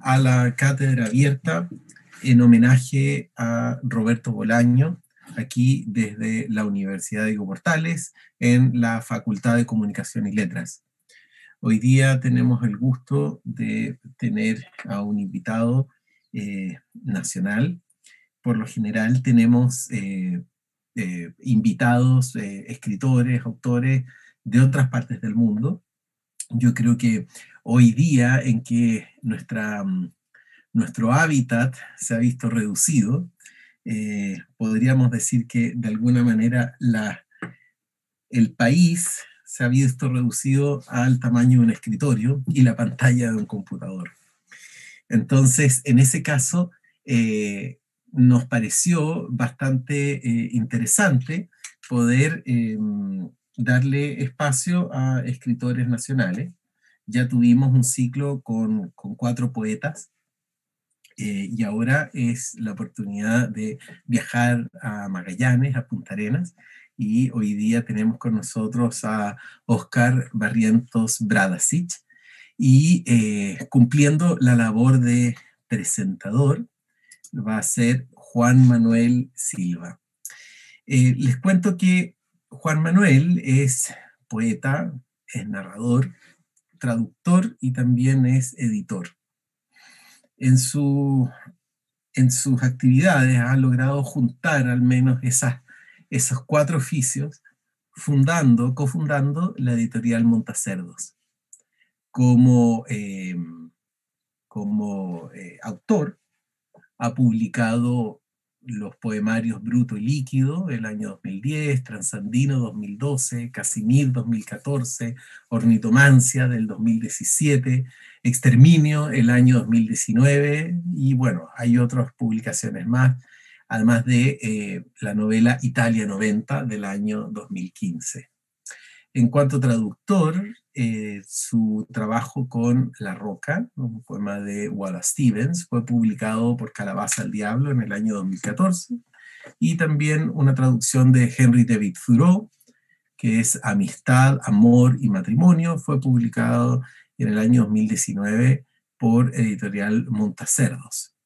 a la cátedra abierta en homenaje a Roberto Bolaño, aquí desde la Universidad de Portales, en la Facultad de Comunicación y Letras. Hoy día tenemos el gusto de tener a un invitado eh, nacional. Por lo general tenemos eh, eh, invitados, escritores, autores de otras partes del mundo. Yo creo que hoy día en que nuestra, mm, nuestro hábitat se ha visto reducido, eh, podríamos decir que de alguna manera la, el país se ha visto reducido al tamaño de un escritorio y la pantalla de un computador. Entonces, en ese caso, eh, nos pareció bastante eh, interesante poder em, darle espacio a escritores nacionales ya tuvimos un ciclo con, cuatro poetas eh, y ahora es la oportunidad de viajar a Magallanes, a Punta Arenas, y hoy día tenemos con nosotros a Oscar Barrientos Bradasic, y eh, cumpliendo la labor de presentador va a ser Juan Manuel Silva. Eh, les cuento que Juan Manuel es poeta, es narrador, traductor y también es editor. En, su, en sus actividades ha logrado juntar al menos esas, esos cuatro oficios, fundando, cofundando la editorial Montacerdos. Como, eh, como eh, autor, ha publicado los poemarios Bruto y Líquido el año 2010, Transandino 2012, Casimir 2014, Ornitomancia del 2017, Exterminio el año 2019 y bueno, hay otras publicaciones más, además de eh, la novela Italia 90 del año 2015. En cuanto a traductor, eh, su trabajo con La Roca, un poema de Wallace Stevens, fue publicado por Calabaza al Diablo en el año 2014, y también una traducción de Henry David Thoreau, que es Amistad, Amor y Matrimonio, fue publicado en el año 2019 por editorial Montacerdos.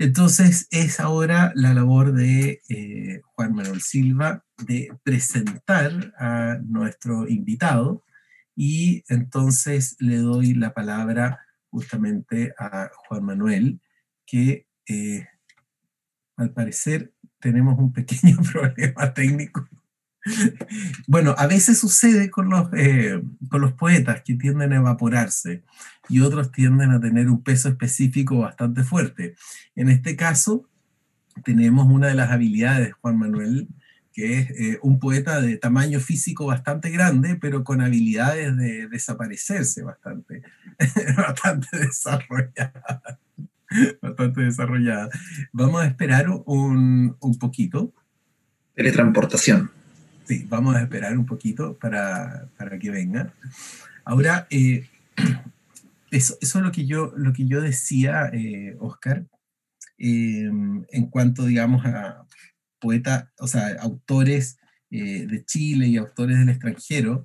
Entonces es ahora la labor de eh, Juan Manuel Silva de presentar a nuestro invitado y entonces le doy la palabra justamente a Juan Manuel, que eh, al parecer tenemos un pequeño problema técnico. Bueno, a veces sucede con los, eh, con los poetas que tienden a evaporarse y otros tienden a tener un peso específico bastante fuerte. En este caso, tenemos una de las habilidades de Juan Manuel, que es eh, un poeta de tamaño físico bastante grande, pero con habilidades de desaparecerse bastante, bastante. Bastante desarrollada. Vamos a esperar un, un poquito. Teletransportación. Sí, vamos a esperar un poquito para, para que venga. Ahora, eh, eso, eso, es lo que yo, lo que yo decía, eh, Oscar, em, en cuanto, digamos, a poetas, o sea, autores eh, de Chile y autores del extranjero,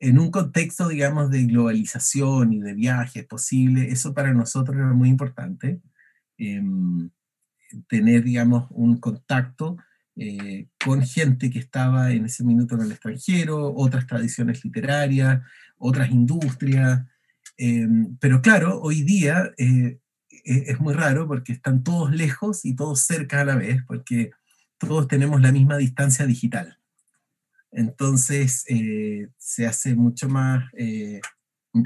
en un contexto, digamos, de globalización y de viajes posibles, eso para nosotros era muy importante, em, tener, digamos, un contacto eh, con gente que estaba en ese minuto en el extranjero, otras tradiciones literarias, otras industrias. Em, pero claro, hoy día eh, e, es muy raro porque están todos lejos y todos cerca a la vez, porque todos tenemos la misma distancia digital. Entonces eh, se hace mucho más,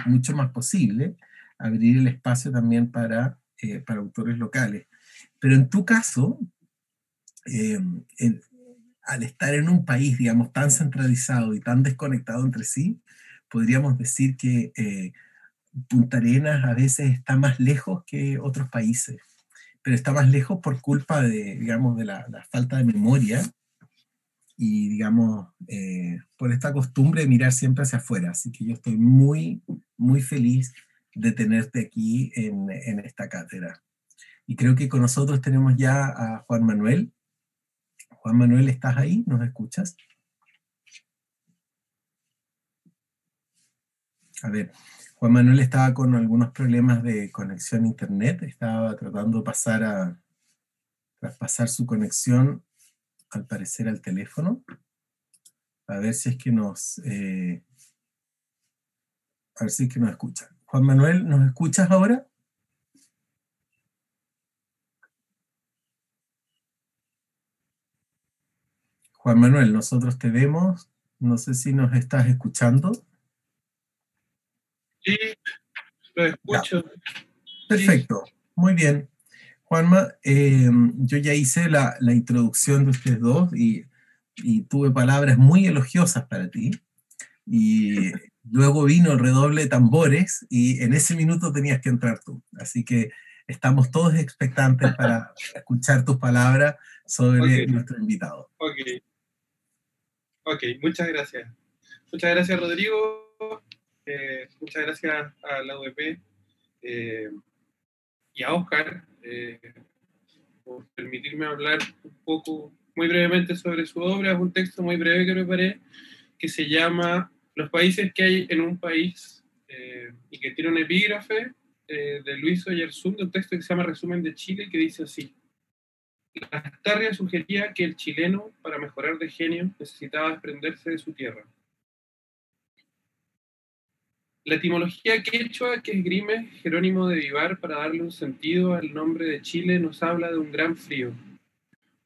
mucho más posible abrir el espacio también para, para autores locales. Pero en tu caso, eh, al estar en un país, digamos, tan centralizado y tan desconectado entre sí, podríamos decir que eh, Punta Arenas a veces está más lejos que otros países, pero está más lejos por culpa de, digamos, de la, falta de memoria y, digamos, eh, por esta costumbre de mirar siempre hacia afuera. Así que yo estoy muy, muy feliz de tenerte aquí en, en esta cátedra. Y creo que con nosotros tenemos ya a Juan Manuel, Juan Manuel, ¿estás ahí? ¿Nos escuchas? A ver, Juan Manuel estaba con algunos problemas de conexión a internet, estaba tratando de pasar a traspasar su conexión, al parecer al teléfono, a ver si es que nos eh, a ver si es que nos escuchan. Juan Manuel, ¿nos escuchas ahora? Juan Manuel, nosotros te vemos. No sé si nos estás escuchando. Sí, lo escucho. Perfecto, muy bien. Juanma, em, yo ya hice la, introducción de ustedes dos y, y, tuve palabras muy elogiosas para ti. Y luego vino el redoble de tambores y en ese minuto tenías que entrar tú. Así que estamos todos expectantes para escuchar tus palabras sobre nuestro invitado. Ok, muchas gracias. Muchas gracias, Rodrigo. Eh, muchas gracias a la UDP eh, y a Oscar eh, por permitirme hablar un poco, muy brevemente sobre su obra. Es un texto muy breve que preparé que se llama Los países que hay en un país y que tiene un epígrafe de Luis Oyarzún, de un texto que se llama Resumen de Chile, que dice así. Lastarria sugería que el chileno, para mejorar de genio, necesitaba desprenderse de su tierra. La etimología quechua que esgrime Jerónimo de Vivar para darle un sentido al nombre de Chile nos habla de un gran frío,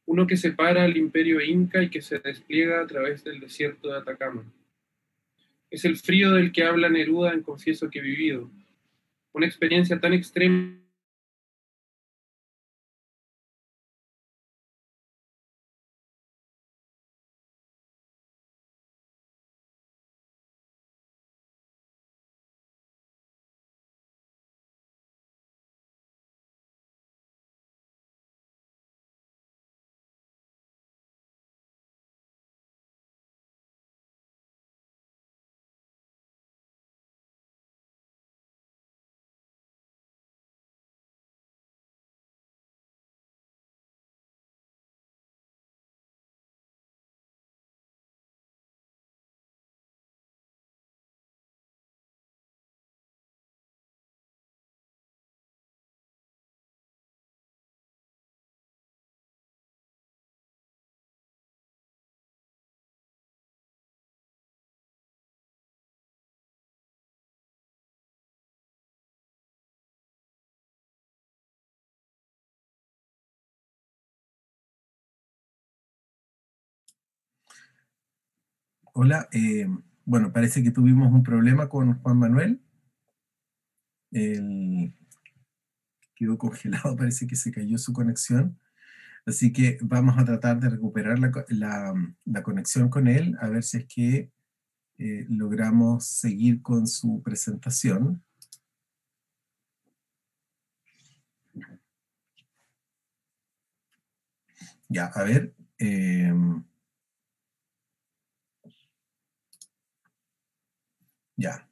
uno que separa al imperio inca y que se despliega a través del desierto de Atacama. Es el frío del que habla Neruda en Confieso que he vivido, una experiencia tan extrema Hola, eh, bueno, parece que tuvimos un problema con Juan Manuel. quedó congelado, parece que se cayó su conexión. Así que vamos a tratar de recuperar la, conexión con él, a ver si es que eh, logramos seguir con su presentación. Ya, a ver. Eh, Ya.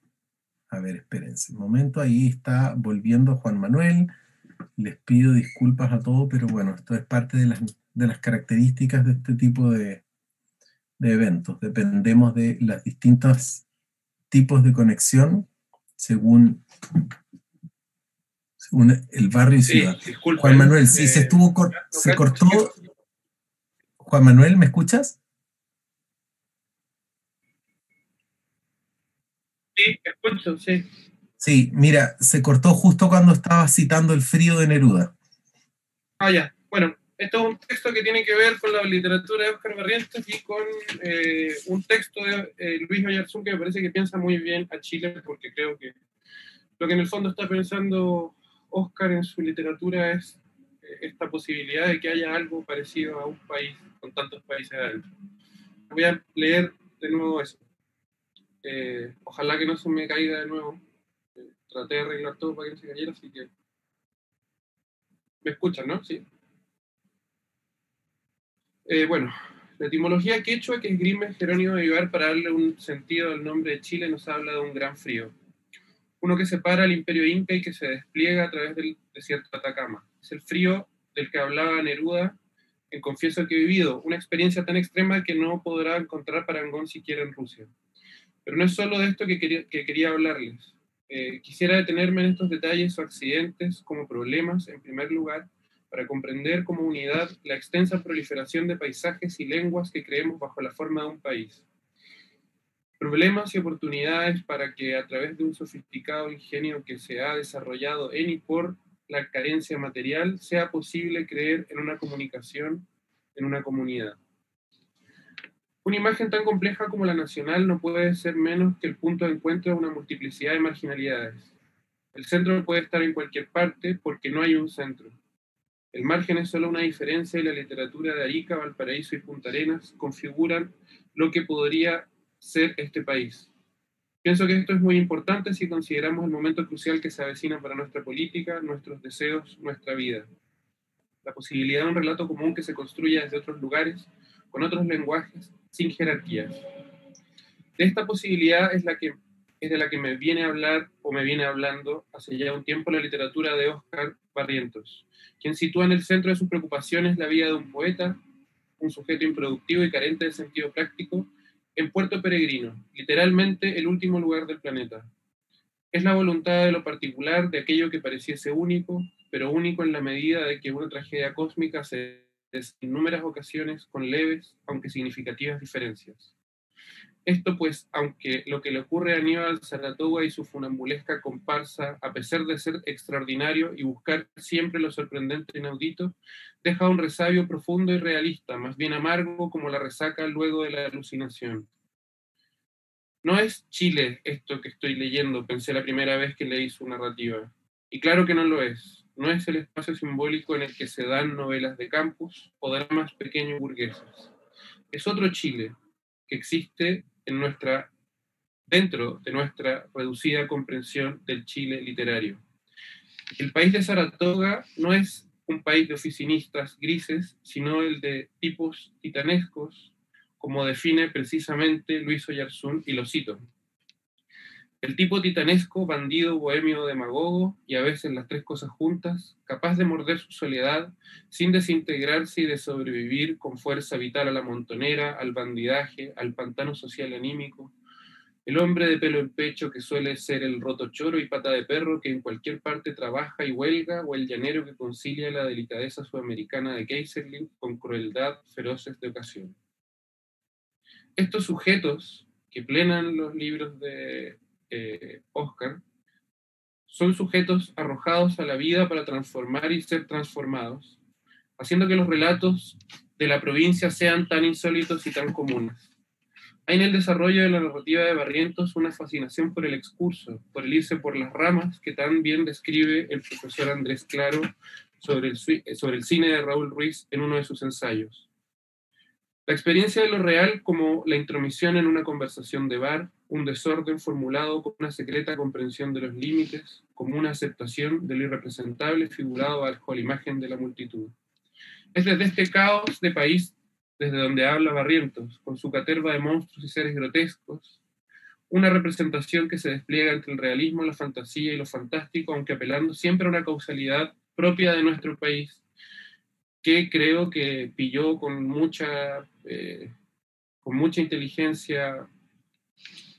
A ver, espérense un momento. Ahí está volviendo Juan Manuel. Les pido disculpas a todos, pero bueno, esto es parte de las, de las características de este tipo de, eventos. Dependemos de los distintos tipos de conexión según, según el barrio y ciudad. Juan Manuel, si se eh, estuvo se cortó. Juan Manuel, ¿me escuchas? Sí, escucho, sí. Sí, mira, se cortó justo cuando estaba citando el frío de Neruda. Ah, ya. Bueno, esto es un texto que tiene que ver con la literatura de Oscar Barrientos y con eh, un texto de eh, Luis Oyarzún que me parece que piensa muy bien a Chile, porque creo que lo que en el fondo está pensando Oscar en su literatura es eh, esta posibilidad de que haya algo parecido a un país con tantos países adentro. Voy a leer de nuevo eso. Eh, ojalá que no se me caiga de nuevo. Eh, traté de arreglar todo para que no se cayera, así que. ¿Me escuchan, no? Sí. Eh, bueno, la etimología quechua que esgrime Jerónimo de Vivar para darle un sentido al nombre de Chile nos habla de un gran frío. Uno que separa al imperio inca y que se despliega a través del desierto de Atacama. Es el frío del que hablaba Neruda en Confieso que he vivido, una experiencia tan extrema que no podrá encontrar parangón siquiera en Rusia. Pero no es solo de esto que quería, que quería hablarles. eh, quisiera detenerme en estos detalles o accidentes como problemas, en primer lugar, para comprender como unidad la extensa proliferación de paisajes y lenguas que creemos bajo la forma de un país. Problemas y oportunidades para que a través de un sofisticado ingenio que se ha desarrollado en y por la carencia material sea posible creer en una comunicación en una comunidad. Una imagen tan compleja como la nacional no puede ser menos que el punto de encuentro de una multiplicidad de marginalidades. El centro puede estar en cualquier parte porque no hay un centro. El margen es solo una diferencia y la literatura de Arica, Valparaíso y Punta Arenas configuran lo que podría ser este país. Pienso que esto es muy importante si consideramos el momento crucial que se avecina para nuestra política, nuestros deseos, nuestra vida. La posibilidad de un relato común que se construya desde otros lugares, con otros lenguajes, sin jerarquías. De esta posibilidad es la que es de la que me viene a hablar o me viene hablando hace ya un tiempo la literatura de Oscar Barrientos, quien sitúa en el centro de sus preocupaciones la vida de un poeta, un sujeto improductivo y carente de sentido práctico, en Puerto Peregrino, literalmente el último lugar del planeta. Es la voluntad de lo particular, de aquello que pareciese único, pero único en la medida de que una tragedia cósmica se inúmeras ocasiones con leves, aunque significativas diferencias. Esto pues, aunque lo que le ocurre a Aníbal Saratoga y su funambulesca comparsa, a pesar de ser extraordinario y buscar siempre lo sorprendente e inaudito, deja un resabio profundo y realista, más bien amargo como la resaca luego de la alucinación. No es Chile esto que estoy leyendo, pensé la primera vez que leí su narrativa. Y claro que no lo es. No es el espacio simbólico en el que se dan novelas de campus o dramas pequeños burgueses. Es otro Chile, que existe dentro de nuestra reducida comprensión del Chile literario. El país de Saratoga no es un país de oficinistas grises, sino el de tipos titanescos, como define precisamente Luis Oyarzún, y lo cito. El tipo titanesco, bandido, bohemio, demagogo, y a veces las tres cosas juntas, capaz de morder su soledad, sin desintegrarse y de sobrevivir con fuerza vital a la montonera, al bandidaje, al pantano social anímico. El hombre de pelo en pecho que suele ser el roto choro y pata de perro que en cualquier parte trabaja y huelga, o el llanero que concilia la delicadeza sudamericana de Kaiserling con crueldad feroces de ocasión. Estos sujetos que plenan los libros de eh, Oscar, son sujetos arrojados a la vida para transformar y ser transformados, haciendo que los relatos de la provincia sean tan insólitos y tan comunes. Hay en el desarrollo de la narrativa de Barrientos una fascinación por el excurso, por el irse por las ramas que tan bien describe el profesor Andrés Claro sobre el, sobre el cine de Raúl Ruiz en uno de sus ensayos. La experiencia de lo real como la intromisión en una conversación de bar, un desorden formulado con una secreta comprensión de los límites, como una aceptación de lo irrepresentable figurado bajo la imagen de la multitud. Es desde este caos de país desde donde habla Barrientos, con su caterva de monstruos y seres grotescos, una representación que se despliega entre el realismo, la fantasía y lo fantástico, aunque apelando siempre a una causalidad propia de nuestro país, que creo que pilló con mucha, eh, con mucha inteligencia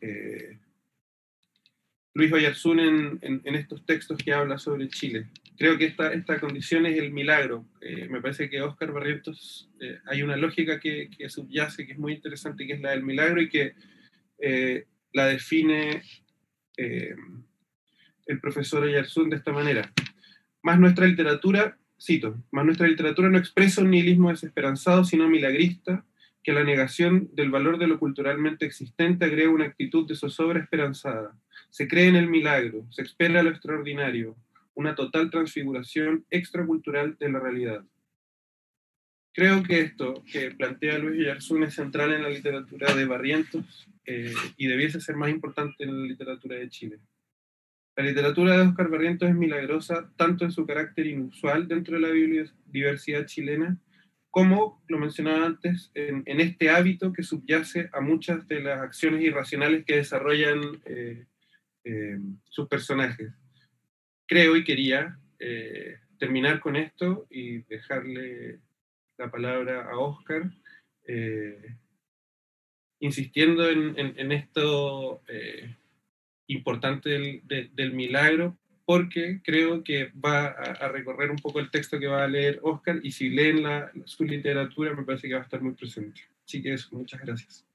eh, Luis Oyarzún en, estos textos que habla sobre Chile. Creo que esta, condición es el milagro. Eh, me parece que Oscar Barrientos hay una lógica que, que, subyace, que es muy interesante, que es la del milagro y que la define el profesor Oyarzún de esta manera. Más nuestra literatura cito, más nuestra literatura no expresa un nihilismo desesperanzado, sino milagrista, que la negación del valor de lo culturalmente existente agrega una actitud de zozobra esperanzada. Se cree en el milagro, se espera lo extraordinario, una total transfiguración extracultural de la realidad. Creo que esto que plantea Luis Villarzún es central en la literatura de Barrientos eh, y debiese ser más importante en la literatura de Chile. La literatura de Oscar Barrientos es milagrosa tanto en su carácter inusual dentro de la biodiversidad chilena, como, lo mencionaba antes, en, este hábito que subyace a muchas de las acciones irracionales que desarrollan eh, eh, sus personajes. Creo y quería eh, terminar con esto y dejarle la palabra a Oscar, insistiendo en, en esto importante del, milagro, porque creo que va a, recorrer un poco el texto que va a leer Oscar, y si leen la, su literatura me parece que va a estar muy presente. Así que eso, muchas gracias.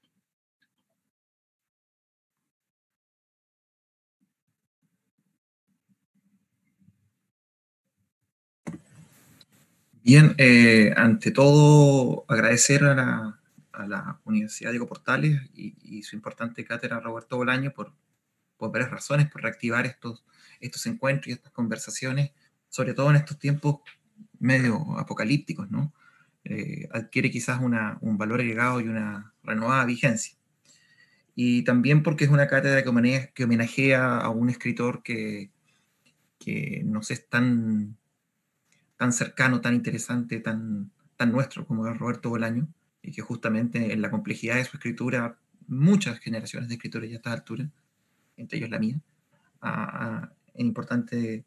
Bien, eh, ante todo agradecer a la, Universidad Diego Portales y, su importante cátedra Roberto Bolaño por varias razones, por reactivar estos, estos encuentros y estas conversaciones, sobre todo en estos tiempos medio apocalípticos. Eh, adquiere quizás un valor agregado y una renovada vigencia. Y también porque es una cátedra que, homenajea a un escritor que, que nos es tan tan cercano, tan interesante, tan, tan nuestro como es Roberto Bolaño, y que justamente en la complejidad de su escritura, muchas generaciones de escritores ya a esta altura, entre ellos la mía, en importante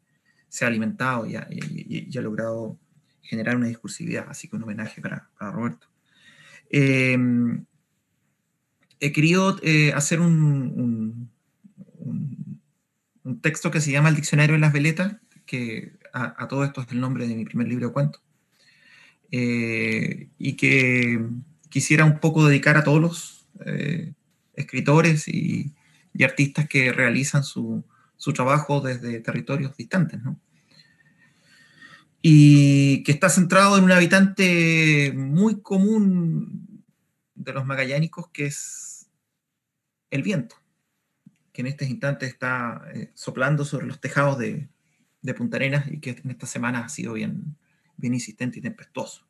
se ha alimentado y ha, logrado generar una discursividad, así que un homenaje para, Roberto. Em, he querido eh, hacer un, texto que se llama El Diccionario de las Veletas, que a, todo esto es el nombre de mi primer libro de cuentos, eh, y que quisiera un poco dedicar a todos los eh, escritores y, artistas que realizan su, trabajo desde territorios distantes, Y que está centrado en un habitante muy común de los magallánicos, que es el viento, que en este instante está eh, soplando sobre los tejados de, de Punta Arenas y que en esta semana ha sido bien, bien insistente y tempestuoso.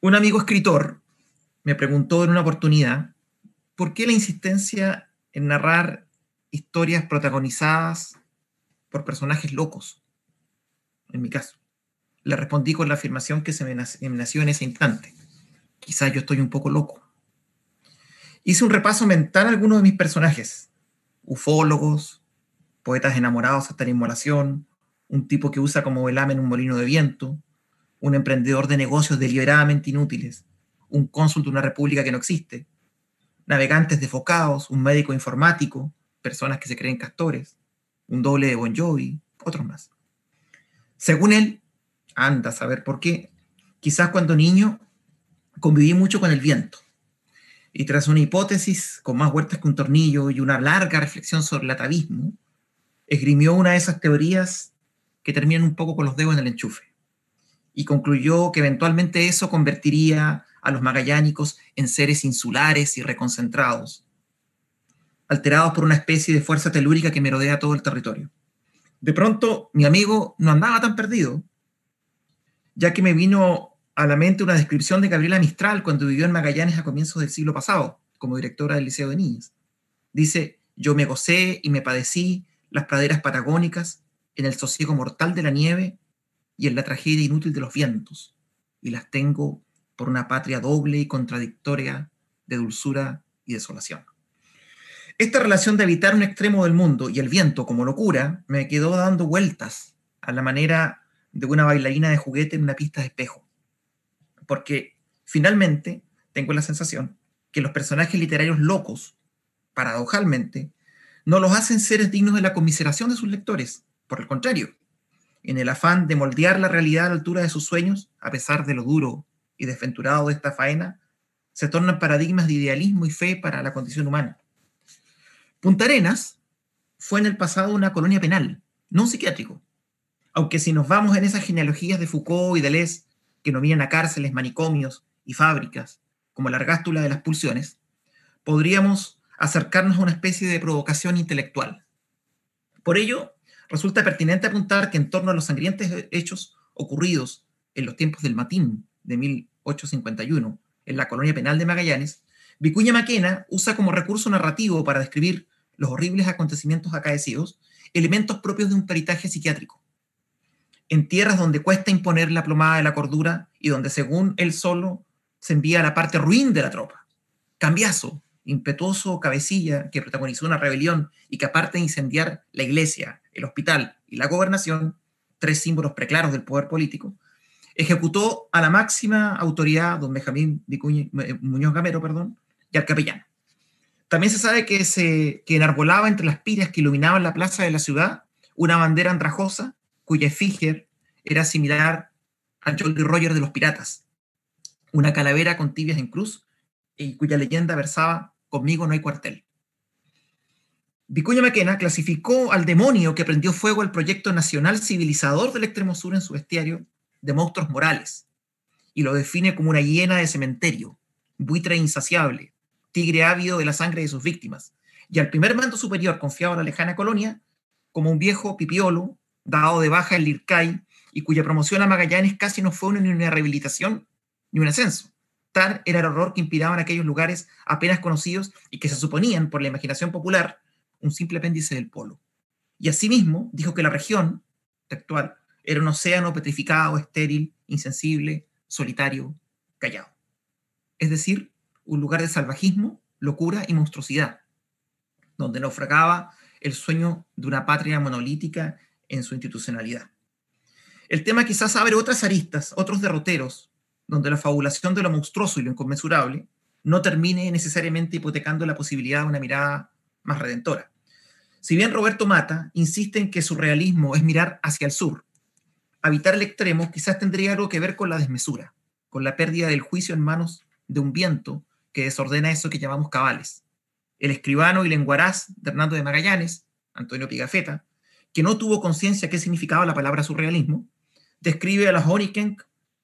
Un amigo escritor me preguntó en una oportunidad por qué la insistencia en narrar historias protagonizadas por personajes locos, en mi caso. Le respondí con la afirmación que se me nació en ese instante. Quizás yo estoy un poco loco. Hice un repaso mental a algunos de mis personajes, ufólogos, poetas enamorados hasta la inmolación, un tipo que usa como velamen un molino de viento, un emprendedor de negocios deliberadamente inútiles, un cónsul de una república que no existe, navegantes desfocados, un médico informático, personas que se creen castores, un doble de Bon Jovi, otros más. Según él, anda a saber por qué, quizás cuando niño conviví mucho con el viento. Y tras una hipótesis con más vueltas que un tornillo y una larga reflexión sobre el atavismo, esgrimió una de esas teorías que terminan un poco con los dedos en el enchufe y concluyó que eventualmente eso convertiría a los magallánicos en seres insulares y reconcentrados, alterados por una especie de fuerza telúrica que merodea todo el territorio. De pronto, mi amigo no andaba tan perdido, ya que me vino a la mente una descripción de Gabriela Mistral cuando vivió en Magallanes a comienzos del siglo pasado, como directora del Liceo de Niñas. Dice, yo me gocé y me padecí las praderas patagónicas, en el sosiego mortal de la nieve y en la tragedia inútil de los vientos, y las tengo por una patria doble y contradictoria de dulzura y desolación. Esta relación de habitar un extremo del mundo y el viento como locura me quedó dando vueltas a la manera de una bailarina de juguete en una pista de espejo. Porque finalmente tengo la sensación que los personajes literarios locos, paradojalmente, no los hacen seres dignos de la conmiseración de sus lectores. Por el contrario, en el afán de moldear la realidad a la altura de sus sueños, a pesar de lo duro y desventurado de esta faena, se tornan paradigmas de idealismo y fe para la condición humana. Punta Arenas fue en el pasado una colonia penal, no un psiquiátrico. Aunque si nos vamos en esas genealogías de Foucault y Deleuze que nominan a cárceles, manicomios y fábricas como la argástula de las pulsiones, podríamos acercarnos a una especie de provocación intelectual. Por ello, resulta pertinente apuntar que en torno a los sangrientos hechos ocurridos en los tiempos del Matín de 1851 en la colonia penal de Magallanes, Vicuña Maquena usa como recurso narrativo para describir los horribles acontecimientos acaecidos elementos propios de un peritaje psiquiátrico. En tierras donde cuesta imponer la plomada de la cordura y donde, según él solo, se envía a la parte ruin de la tropa. Cambiazo, impetuoso cabecilla que protagonizó una rebelión y que aparte de incendiar la iglesia, el hospital y la gobernación, tres símbolos preclaros del poder político, ejecutó a la máxima autoridad, don Benjamín Muñoz Gamero, perdón, y al capellán. También se sabe que, se, que enarbolaba entre las piras que iluminaban la plaza de la ciudad una bandera andrajosa cuya efigie era similar al Jolly Roger de los piratas, una calavera con tibias en cruz y cuya leyenda versaba Conmigo no hay cuartel. Vicuña Maquena clasificó al demonio que prendió fuego al proyecto nacional civilizador del extremo sur en su bestiario de monstruos morales y lo define como una hiena de cementerio, buitre insaciable, tigre ávido de la sangre de sus víctimas, y al primer mando superior confiado a la lejana colonia como un viejo pipiolo dado de baja en Lircay y cuya promoción a Magallanes casi no fue ni una rehabilitación ni un ascenso. Tal era el horror que inspiraban aquellos lugares apenas conocidos y que se suponían, por la imaginación popular, un simple apéndice del polo. Y asimismo dijo que la región actual era un océano petrificado, estéril, insensible, solitario, callado. Es decir, un lugar de salvajismo, locura y monstruosidad, donde naufragaba el sueño de una patria monolítica en su institucionalidad. El tema quizás abre otras aristas, otros derroteros, donde la fabulación de lo monstruoso y lo inconmensurable no termine necesariamente hipotecando la posibilidad de una mirada más redentora. Si bien Roberto Mata insiste en que su realismo es mirar hacia el sur, habitar el extremo quizás tendría algo que ver con la desmesura, con la pérdida del juicio en manos de un viento que desordena eso que llamamos cabales. El escribano y lenguaraz de Hernando de Magallanes, Antonio Pigafetta, que no tuvo conciencia qué significaba la palabra surrealismo, describe a los Oniken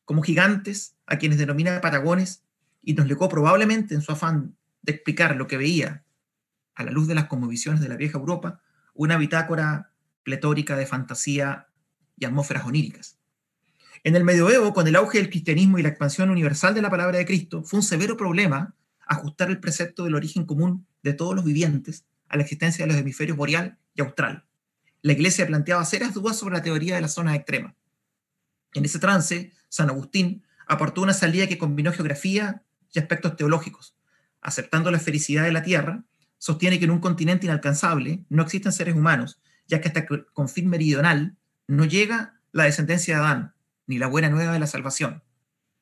como gigantes, a quienes denomina patagones, y nos legó probablemente en su afán de explicar lo que veía a la luz de las conmovisiones de la vieja Europa, una bitácora pletórica de fantasía y atmósferas oníricas. En el medioevo, con el auge del cristianismo y la expansión universal de la palabra de Cristo, fue un severo problema ajustar el precepto del origen común de todos los vivientes a la existencia de los hemisferios boreal y austral. La Iglesia planteaba serias dudas sobre la teoría de las zonas extremas. En ese trance, San Agustín aportó una salida que combinó geografía y aspectos teológicos. Aceptando la felicidad de la Tierra, sostiene que en un continente inalcanzable no existen seres humanos, ya que hasta el confín meridional no llega la descendencia de Adán, ni la buena nueva de la salvación.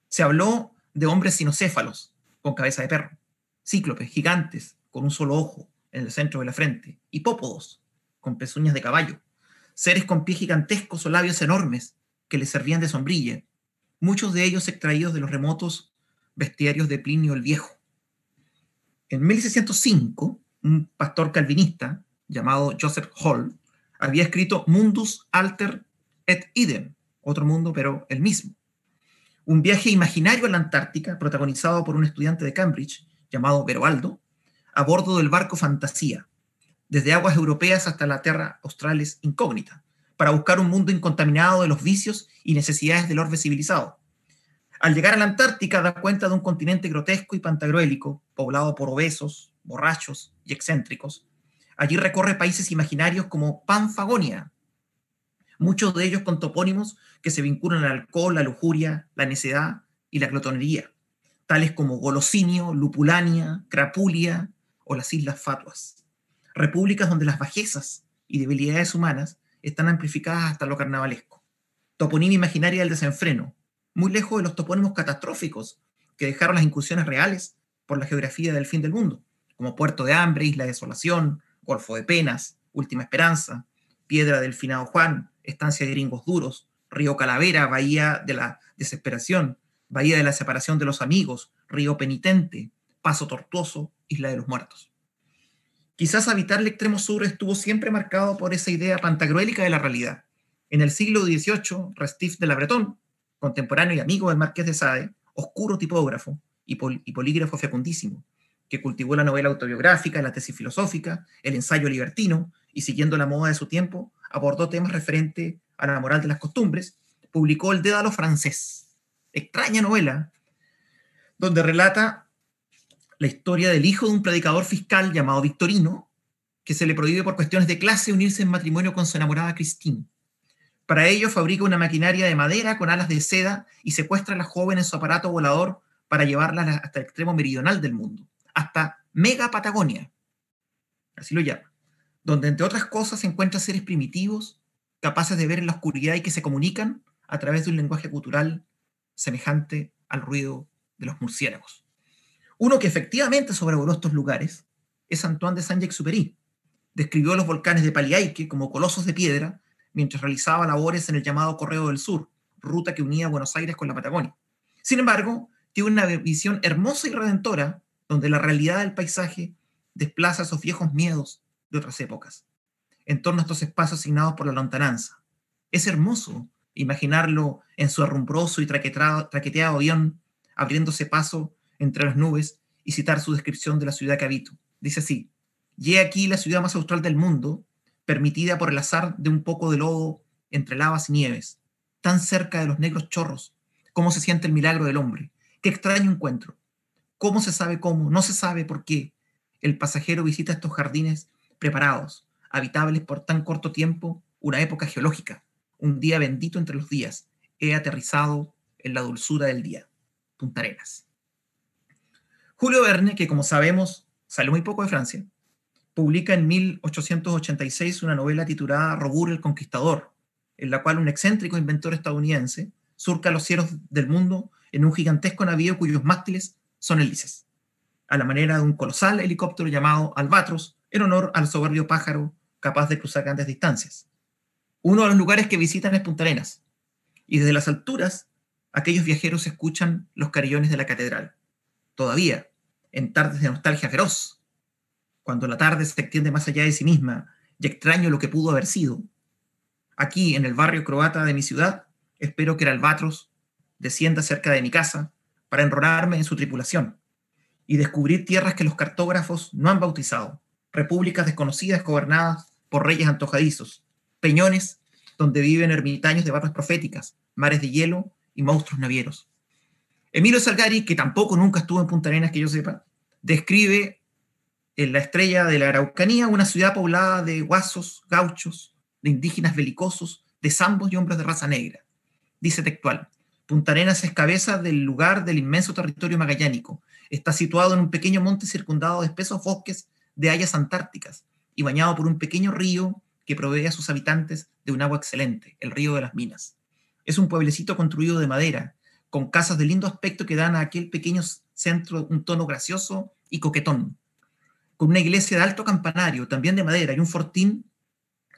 Se habló de hombres sinocéfalos, con cabeza de perro, cíclopes gigantes, con un solo ojo en el centro de la frente, hipópodos, con pezuñas de caballo, seres con pies gigantescos o labios enormes que les servían de sombrilla, muchos de ellos extraídos de los remotos bestiarios de Plinio el Viejo. En 1605, un pastor calvinista llamado Joseph Hall había escrito Mundus Alter et Idem, otro mundo pero el mismo. Un viaje imaginario a la Antártica protagonizado por un estudiante de Cambridge llamado Veroaldo, a bordo del barco Fantasía, desde aguas europeas hasta la tierra australes incógnita, para buscar un mundo incontaminado de los vicios y necesidades del orbe civilizado. Al llegar a la Antártica da cuenta de un continente grotesco y pantagruélico, poblado por obesos, borrachos y excéntricos. Allí recorre países imaginarios como Panfagonia, muchos de ellos con topónimos que se vinculan al alcohol, la lujuria, la necedad y la glotonería, tales como Golosinio, Lupulania, Crapulia o las Islas Fatuas. Repúblicas donde las bajezas y debilidades humanas están amplificadas hasta lo carnavalesco. Toponimia imaginaria del desenfreno, muy lejos de los topónimos catastróficos que dejaron las incursiones reales por la geografía del fin del mundo como Puerto de Hambre, Isla de Desolación, Golfo de Penas, Última Esperanza, Piedra del Finado Juan, Estancia de Gringos Duros, Río Calavera, Bahía de la Desesperación, Bahía de la Separación de los Amigos, Río Penitente, Paso Tortuoso, Isla de los Muertos. Quizás habitar el extremo sur estuvo siempre marcado por esa idea pantagruélica de la realidad. En el siglo XVIII, Restif de la Bretón, contemporáneo y amigo del Marqués de Sade, oscuro tipógrafo y, y polígrafo fecundísimo, que cultivó la novela autobiográfica, la tesis filosófica, el ensayo libertino, y siguiendo la moda de su tiempo, abordó temas referentes a la moral de las costumbres, publicó El Dédalo francés, extraña novela, donde relata la historia del hijo de un predicador fiscal llamado Victorino, que se le prohíbe por cuestiones de clase unirse en matrimonio con su enamorada Christine. Para ello fabrica una maquinaria de madera con alas de seda y secuestra a la joven en su aparato volador para llevarla hasta el extremo meridional del mundo hasta Mega Patagonia, así lo llama, donde entre otras cosas se encuentran seres primitivos, capaces de ver en la oscuridad y que se comunican a través de un lenguaje cultural semejante al ruido de los murciélagos. Uno que efectivamente sobrevoló estos lugares es Antoine de Saint-Exupéry. Describió los volcanes de Paliaique como colosos de piedra mientras realizaba labores en el llamado Correo del Sur, ruta que unía Buenos Aires con la Patagonia. Sin embargo, tiene una visión hermosa y redentora donde la realidad del paisaje desplaza esos viejos miedos de otras épocas, en torno a estos espacios asignados por la lontananza. Es hermoso imaginarlo en su arrumbroso y traqueteado avión, abriéndose paso entre las nubes y citar su descripción de la ciudad que habito. Dice así, y aquí la ciudad más austral del mundo, permitida por el azar de un poco de lodo entre lavas y nieves, tan cerca de los negros chorros, cómo se siente el milagro del hombre, qué extraño encuentro, cómo se sabe cómo, no se sabe por qué, el pasajero visita estos jardines preparados, habitables por tan corto tiempo, una época geológica, un día bendito entre los días, he aterrizado en la dulzura del día. Punta Arenas. Julio Verne, que como sabemos salió muy poco de Francia, publica en 1886 una novela titulada Robur el Conquistador, en la cual un excéntrico inventor estadounidense surca los cielos del mundo en un gigantesco navío cuyos mástiles son hélices, a la manera de un colosal helicóptero llamado Albatros, en honor al soberbio pájaro capaz de cruzar grandes distancias. Uno de los lugares que visitan es Punta Arenas, y desde las alturas aquellos viajeros escuchan los carillones de la catedral. Todavía, en tardes de nostalgia feroz, cuando la tarde se extiende más allá de sí misma y extraño lo que pudo haber sido. Aquí, en el barrio croata de mi ciudad, espero que el albatros descienda cerca de mi casa para enrolarme en su tripulación y descubrir tierras que los cartógrafos no han bautizado, repúblicas desconocidas gobernadas por reyes antojadizos, peñones donde viven ermitaños de barras proféticas, mares de hielo y monstruos navieros. Emilio Salgari, que tampoco nunca estuvo en Punta Arenas, que yo sepa, describe en la estrella de la Araucanía una ciudad poblada de guasos, gauchos, de indígenas belicosos, de zambos y hombres de raza negra. Dice textual, Punta Arenas es cabeza del lugar del inmenso territorio magallánico. Está situado en un pequeño monte circundado de espesos bosques de hayas antárticas y bañado por un pequeño río que provee a sus habitantes de un agua excelente, el río de las minas. Es un pueblecito construido de madera, con casas de lindo aspecto que dan a aquel pequeño centro un tono gracioso y coquetón, con una iglesia de alto campanario, también de madera, y un fortín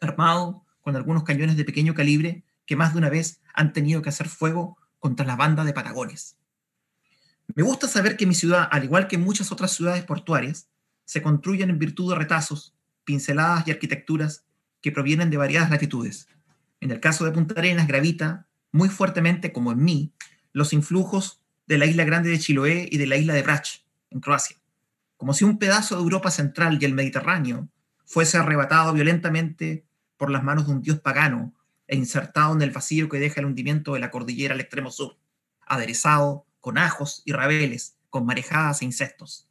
armado con algunos cañones de pequeño calibre que más de una vez han tenido que hacer fuego contra la banda de Patagones. Me gusta saber que mi ciudad, al igual que muchas otras ciudades portuarias, se construyen en virtud de retazos, pinceladas y arquitecturas que provienen de variadas latitudes. En el caso de Punta Arenas gravita muy fuertemente, como en mí, los influjos de la isla grande de Chiloé y de la isla de Brach, en Croacia, como si un pedazo de Europa central y el Mediterráneo fuese arrebatado violentamente por las manos de un dios pagano e insertado en el vacío que deja el hundimiento de la cordillera al extremo sur, aderezado con ajos y rabeles, con marejadas e insectos.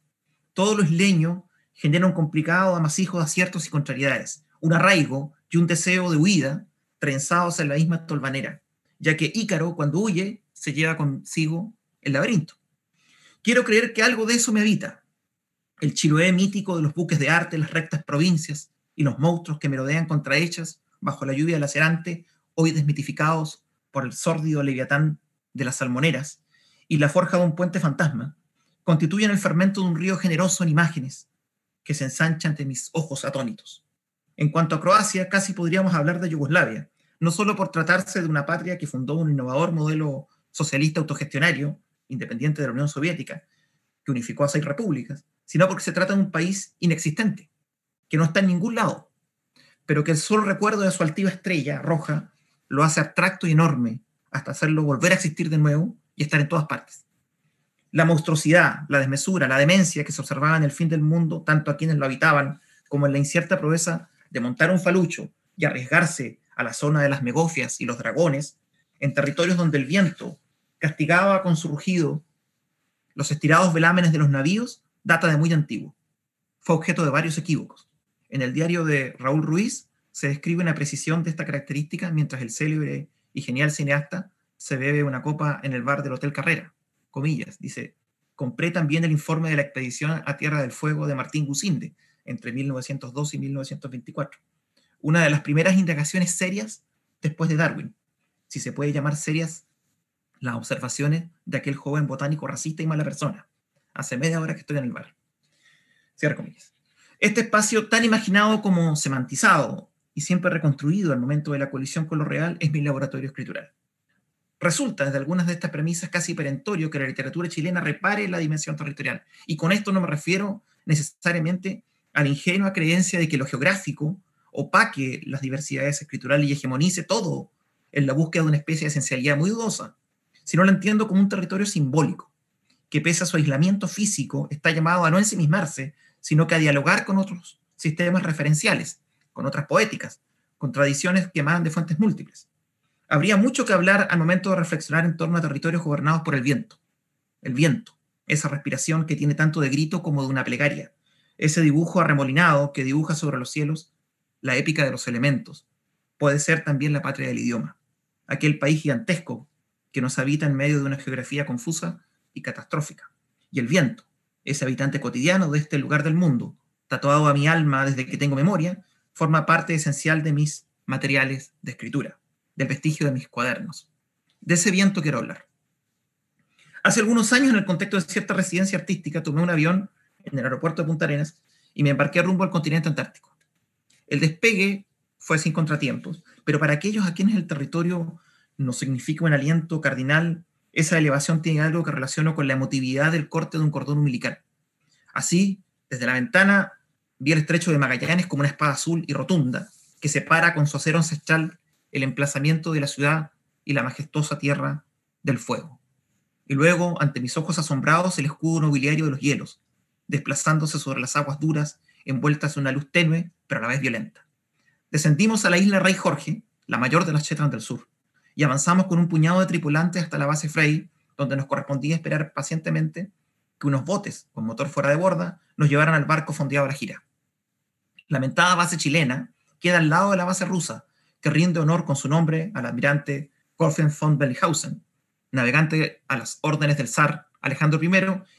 Todo lo isleño genera un complicado amasijo de aciertos y contrariedades, un arraigo y un deseo de huida trenzados en la misma tolvanera, ya que Ícaro, cuando huye, se lleva consigo el laberinto. Quiero creer que algo de eso me habita. El Chiloé mítico de los buques de arte, las rectas provincias y los monstruos que merodean contra ellas bajo la lluvia lacerante, hoy desmitificados por el sórdido leviatán de las salmoneras y la forja de un puente fantasma, constituyen el fermento de un río generoso en imágenes que se ensancha ante mis ojos atónitos. En cuanto a Croacia, casi podríamos hablar de Yugoslavia, no solo por tratarse de una patria que fundó un innovador modelo socialista autogestionario, independiente de la Unión Soviética, que unificó a seis repúblicas, sino porque se trata de un país inexistente, que no está en ningún lado, pero que el solo recuerdo de su altiva estrella roja lo hace abstracto y enorme hasta hacerlo volver a existir de nuevo y estar en todas partes. La monstruosidad, la desmesura, la demencia que se observaba en el fin del mundo, tanto a quienes lo habitaban como en la incierta proeza de montar un falucho y arriesgarse a la zona de las megofias y los dragones, en territorios donde el viento castigaba con su rugido los estirados velámenes de los navíos, data de muy antiguo. Fue objeto de varios equívocos. En el diario de Raúl Ruiz se describe una precisión de esta característica mientras el célebre y genial cineasta se bebe una copa en el bar del Hotel Carrera. Comillas, dice, compré también el informe de la expedición a Tierra del Fuego de Martín Gusinde entre 1902 y 1924. Una de las primeras indagaciones serias después de Darwin, si se puede llamar serias las observaciones de aquel joven botánico racista y mala persona. Hace media hora que estoy en el bar. Cierra comillas. Este espacio tan imaginado como semantizado y siempre reconstruido al momento de la colisión con lo real es mi laboratorio escritural. Resulta desde algunas de estas premisas casi perentorio que la literatura chilena repare la dimensión territorial. Y con esto no me refiero necesariamente a la ingenua creencia de que lo geográfico opaque las diversidades escriturales y hegemonice todo en la búsqueda de una especie de esencialidad muy dudosa, sino lo entiendo como un territorio simbólico, que pese a su aislamiento físico está llamado a no ensimismarse, sino que a dialogar con otros sistemas referenciales, con otras poéticas, con tradiciones que emanan de fuentes múltiples. Habría mucho que hablar al momento de reflexionar en torno a territorios gobernados por el viento. El viento, esa respiración que tiene tanto de grito como de una plegaria, ese dibujo arremolinado que dibuja sobre los cielos la épica de los elementos, puede ser también la patria del idioma, aquel país gigantesco que nos habita en medio de una geografía confusa y catastrófica. Y el viento, ese habitante cotidiano de este lugar del mundo, tatuado a mi alma desde que tengo memoria, forma parte esencial de mis materiales de escritura, del vestigio de mis cuadernos. De ese viento quiero hablar. Hace algunos años, en el contexto de cierta residencia artística, tomé un avión en el aeropuerto de Punta Arenas y me embarqué rumbo al continente antártico. El despegue fue sin contratiempos, pero para aquellos a quienes el territorio no significa un aliento cardinal, esa elevación tiene algo que relaciono con la emotividad del corte de un cordón umbilical. Así, desde la ventana, vi el estrecho de Magallanes como una espada azul y rotunda que separa con su acero ancestral el emplazamiento de la ciudad y la majestuosa tierra del fuego. Y luego, ante mis ojos asombrados, el escudo nobiliario de los hielos, desplazándose sobre las aguas duras, envueltas en una luz tenue, pero a la vez violenta. Descendimos a la isla Rey Jorge, la mayor de las Shetland del Sur, y avanzamos con un puñado de tripulantes hasta la base Frey, donde nos correspondía esperar pacientemente que unos botes con motor fuera de borda nos llevaran al barco fondeado a la gira. La lamentada base chilena queda al lado de la base rusa, que rinde honor con su nombre al almirante Gorfen von Bellinghausen, navegante a las órdenes del zar Alejandro I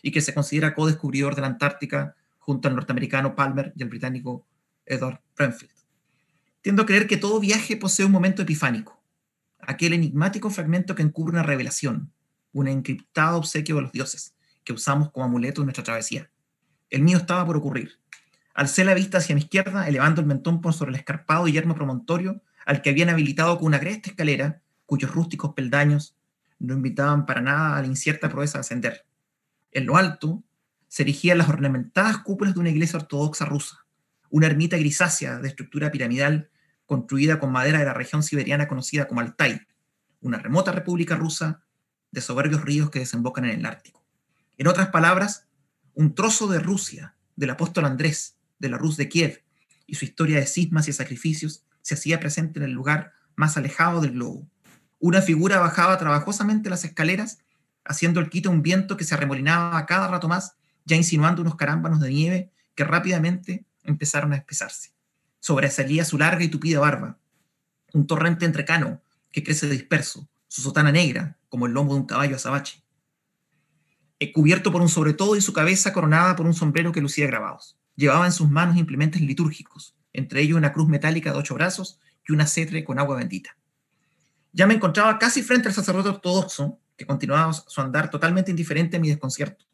y que se considera co-descubridor de la Antártica junto al norteamericano Palmer y al británico Edward Brenfield. Tiendo a creer que todo viaje posee un momento epifánico, aquel enigmático fragmento que encubre una revelación, un encriptado obsequio de los dioses, que usamos como amuleto en nuestra travesía. El mío estaba por ocurrir. Alcé la vista hacia mi izquierda, elevando el mentón por sobre el escarpado y yermo promontorio al que habían habilitado con una agreste escalera, cuyos rústicos peldaños no invitaban para nada a la incierta proeza de ascender. En lo alto se erigían las ornamentadas cúpulas de una iglesia ortodoxa rusa, una ermita grisácea de estructura piramidal construida con madera de la región siberiana conocida como Altai, una remota república rusa de soberbios ríos que desembocan en el Ártico. En otras palabras, un trozo de Rusia, del apóstol Andrés, de la Rus de Kiev, y su historia de cismas y sacrificios se hacía presente en el lugar más alejado del globo. Una figura bajaba trabajosamente las escaleras, haciendo el quite un viento que se arremolinaba a cada rato más, ya insinuando unos carámbanos de nieve que rápidamente empezaron a espesarse sobresalía su larga y tupida barba, un torrente entrecano que crece disperso, su sotana negra, como el lomo de un caballo azabache, eh, cubierto por un sobretodo y su cabeza coronada por un sombrero que lucía grabados. Llevaba en sus manos implementos litúrgicos, entre ellos una cruz metálica de ocho brazos y una cetre con agua bendita. Ya me encontraba casi frente al sacerdote ortodoxo, que continuaba su andar totalmente indiferente a mi desconcierto.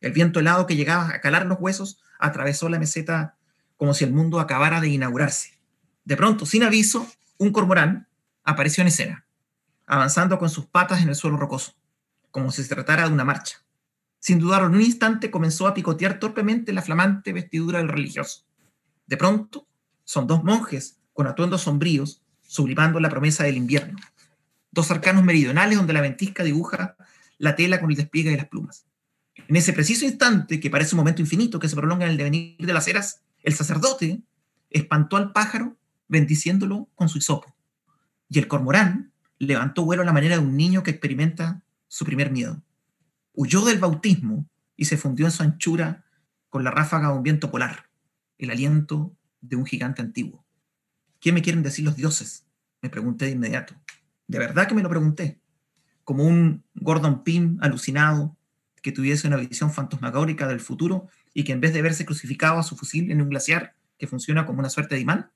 El viento helado que llegaba a calar los huesos atravesó la meseta como si el mundo acabara de inaugurarse. De pronto, sin aviso, un cormorán apareció en escena, avanzando con sus patas en el suelo rocoso, como si se tratara de una marcha. Sin dudarlo en un instante, comenzó a picotear torpemente la flamante vestidura del religioso. De pronto, son dos monjes con atuendos sombríos, sublimando la promesa del invierno. Dos arcanos meridionales donde la ventisca dibuja la tela con el despliegue de las plumas. En ese preciso instante, que parece un momento infinito que se prolonga en el devenir de las eras, el sacerdote espantó al pájaro bendiciéndolo con su hisopo. Y el cormorán levantó vuelo a la manera de un niño que experimenta su primer miedo. Huyó del bautismo y se fundió en su anchura con la ráfaga de un viento polar, el aliento de un gigante antiguo. ¿Qué me quieren decir los dioses? Me pregunté de inmediato. De verdad que me lo pregunté. Como un Gordon Pym alucinado que tuviese una visión fantasmagórica del futuro y que en vez de verse crucificado a su fusil en un glaciar que funciona como una suerte de imán,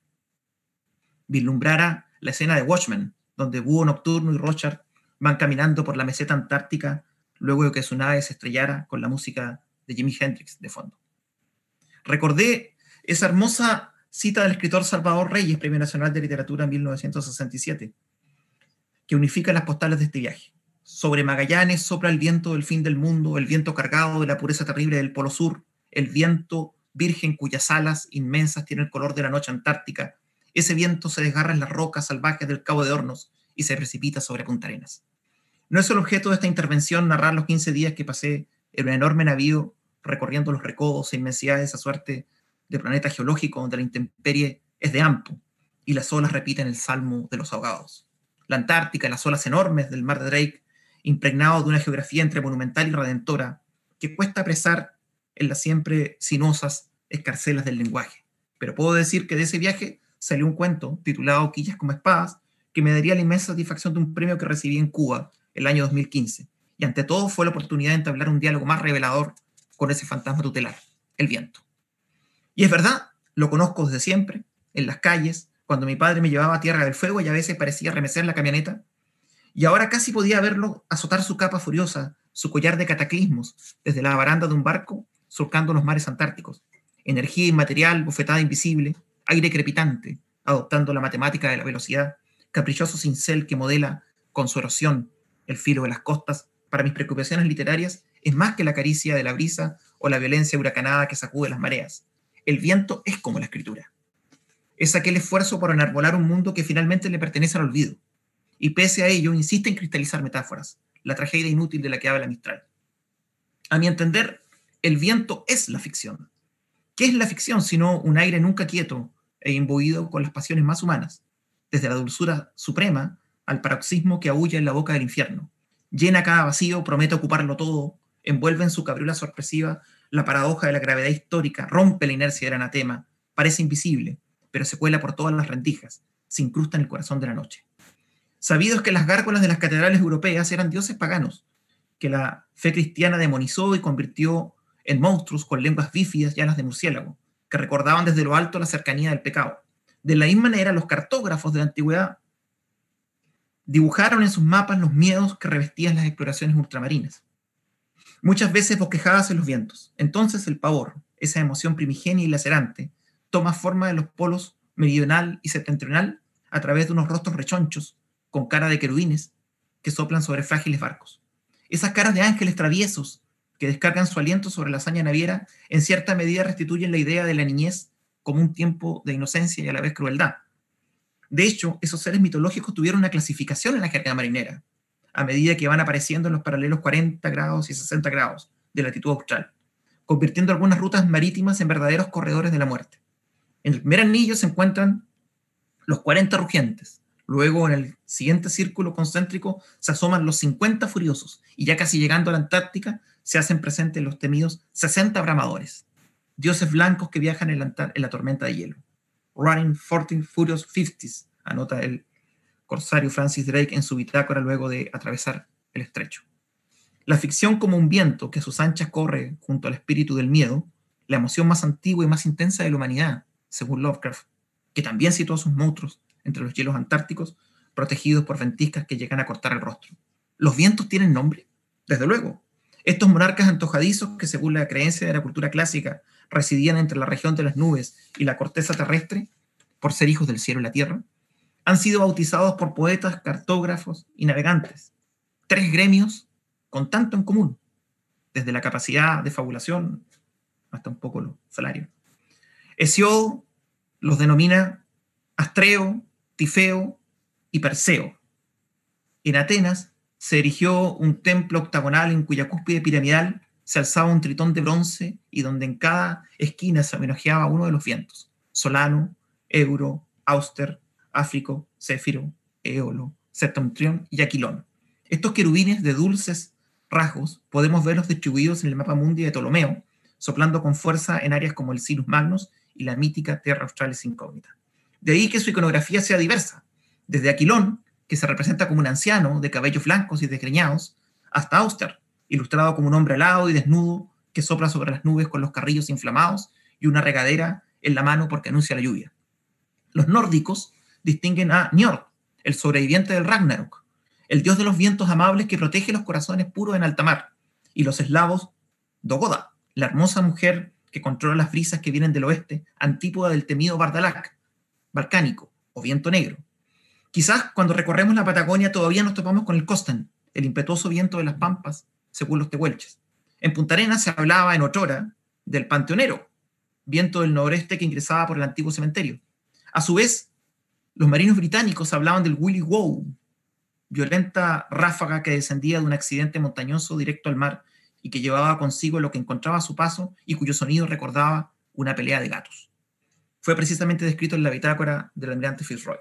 vislumbrara la escena de Watchmen, donde Búho Nocturno y Rochard van caminando por la meseta antártica luego de que su nave se estrellara con la música de Jimi Hendrix de fondo. Recordé Esa hermosa cita del escritor Salvador Reyes, Premio Nacional de Literatura en 1967, que unifica las postales de este viaje. Sobre Magallanes sopla el viento del fin del mundo, el viento cargado de la pureza terrible del Polo Sur, el viento virgen cuyas alas inmensas tienen el color de la noche antártica. Ese viento se desgarra en las rocas salvajes del Cabo de Hornos y se precipita sobre Punta Arenas. No es el objeto de esta intervención narrar los 15 días que pasé en un enorme navío recorriendo los recodos e inmensidades de esa suerte de planeta geológico donde la intemperie es de ampo y las olas repiten el salmo de los ahogados. La Antártica, las olas enormes del mar de Drake, impregnado de una geografía entre monumental y redentora, que cuesta apresar en las siempre sinuosas escarcelas del lenguaje. Pero puedo decir que de ese viaje salió un cuento titulado Quillas como espadas, que me daría la inmensa satisfacción de un premio que recibí en Cuba el año 2015. Y ante todo fue la oportunidad de entablar un diálogo más revelador con ese fantasma tutelar, el viento. Y es verdad, lo conozco desde siempre, en las calles, cuando mi padre me llevaba a Tierra del Fuego y a veces parecía remecer la camioneta, y ahora casi podía verlo azotar su capa furiosa, su collar de cataclismos, desde la baranda de un barco surcando los mares antárticos. Energía inmaterial, bofetada invisible, aire crepitante, adoptando la matemática de la velocidad, caprichoso cincel que modela con su erosión el filo de las costas, para mis preocupaciones literarias, es más que la caricia de la brisa o la violencia huracanada que sacude las mareas. El viento es como la escritura. Es aquel esfuerzo por enarbolar un mundo que finalmente le pertenece al olvido. Y pese a ello, insiste en cristalizar metáforas, la tragedia inútil de la que habla Mistral. A mi entender, el viento es la ficción. ¿Qué es la ficción sino un aire nunca quieto e imbuido con las pasiones más humanas, desde la dulzura suprema al paroxismo que aúlla en la boca del infierno? Llena cada vacío, promete ocuparlo todo, envuelve en su cabriola sorpresiva la paradoja de la gravedad histórica, rompe la inercia del anatema, parece invisible, pero se cuela por todas las rendijas, se incrusta en el corazón de la noche. Sabido es que las gárgolas de las catedrales europeas eran dioses paganos, que la fe cristiana demonizó y convirtió en monstruos con lenguas bífidas y alas de murciélago, que recordaban desde lo alto la cercanía del pecado. De la misma manera, los cartógrafos de la antigüedad dibujaron en sus mapas los miedos que revestían las exploraciones ultramarinas muchas veces bosquejadas en los vientos. Entonces el pavor, esa emoción primigenia y lacerante, toma forma de los polos meridional y septentrional a través de unos rostros rechonchos, con cara de querubines, que soplan sobre frágiles barcos. Esas caras de ángeles traviesos que descargan su aliento sobre la hazaña naviera, en cierta medida restituyen la idea de la niñez como un tiempo de inocencia y a la vez crueldad. De hecho, esos seres mitológicos tuvieron una clasificación en la jerga marinera, a medida que van apareciendo en los paralelos 40 grados y 60 grados de latitud austral, convirtiendo algunas rutas marítimas en verdaderos corredores de la muerte. En el primer anillo se encuentran los 40 rugientes, luego en el siguiente círculo concéntrico se asoman los 50 furiosos y ya casi llegando a la Antártica se hacen presentes los temidos 60 bramadores, dioses blancos que viajan en la, en la tormenta de hielo. Running 14 Furious 50s, anota el corsario Francis Drake en su bitácora luego de atravesar el estrecho. La ficción como un viento que a sus anchas corre junto al espíritu del miedo, la emoción más antigua y más intensa de la humanidad, según Lovecraft, que también situó a sus monstruos entre los hielos antárticos, protegidos por ventiscas que llegan a cortar el rostro. ¿Los vientos tienen nombre? Desde luego. Estos monarcas antojadizos que según la creencia de la cultura clásica residían entre la región de las nubes y la corteza terrestre, por ser hijos del cielo y la tierra, han sido bautizados por poetas, cartógrafos y navegantes. Tres gremios con tanto en común, desde la capacidad de fabulación hasta un poco los salarios. Hesiod los denomina Astreo, Tifeo y Perseo. En Atenas se erigió un templo octagonal en cuya cúspide piramidal se alzaba un tritón de bronce y donde en cada esquina se homenajeaba uno de los vientos, Solano, Euro, Auster, Áfrico, Céfiro, Eolo, Septentrión y Aquilón. Estos querubines de dulces rasgos podemos verlos distribuidos en el mapa mundi de Ptolomeo, soplando con fuerza en áreas como el Sinus Magnus y la mítica Tierra Australis incógnita. De ahí que su iconografía sea diversa, desde Aquilón, que se representa como un anciano de cabellos blancos y desgreñados, hasta Auster, ilustrado como un hombre alado y desnudo que sopla sobre las nubes con los carrillos inflamados y una regadera en la mano porque anuncia la lluvia. Los nórdicos distinguen a Njord, el sobreviviente del Ragnarok, el dios de los vientos amables que protege los corazones puros en alta mar, y los eslavos, Dogoda, la hermosa mujer que controla las brisas que vienen del oeste, antípoda del temido Bardalac, balcánico o viento negro. Quizás cuando recorremos la Patagonia todavía nos topamos con el Costan, el impetuoso viento de las pampas, según los tehuelches. En Punta Arenas se hablaba en otrora del panteonero, viento del noreste que ingresaba por el antiguo cementerio. A su vez, los marinos británicos hablaban del Willy Wow, violenta ráfaga que descendía de un accidente montañoso directo al mar y que llevaba consigo lo que encontraba a su paso y cuyo sonido recordaba una pelea de gatos. Fue precisamente descrito en la bitácora del almirante Fitzroy.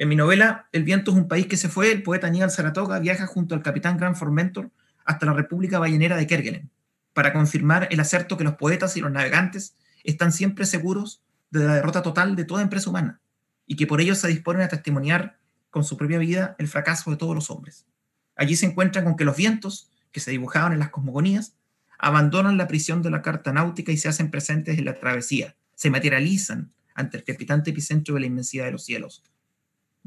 En mi novela El viento es un país que se fue, el poeta Aníbal Saratoga viaja junto al capitán Grant Formentor hasta la República Ballenera de Kerguelen para confirmar el acerto que los poetas y los navegantes están siempre seguros de la derrota total de toda empresa humana y que por ello se disponen a testimoniar con su propia vida el fracaso de todos los hombres. Allí se encuentran con que los vientos, que se dibujaban en las cosmogonías, abandonan la prisión de la carta náutica y se hacen presentes en la travesía, se materializan ante el crepitante epicentro de la inmensidad de los cielos.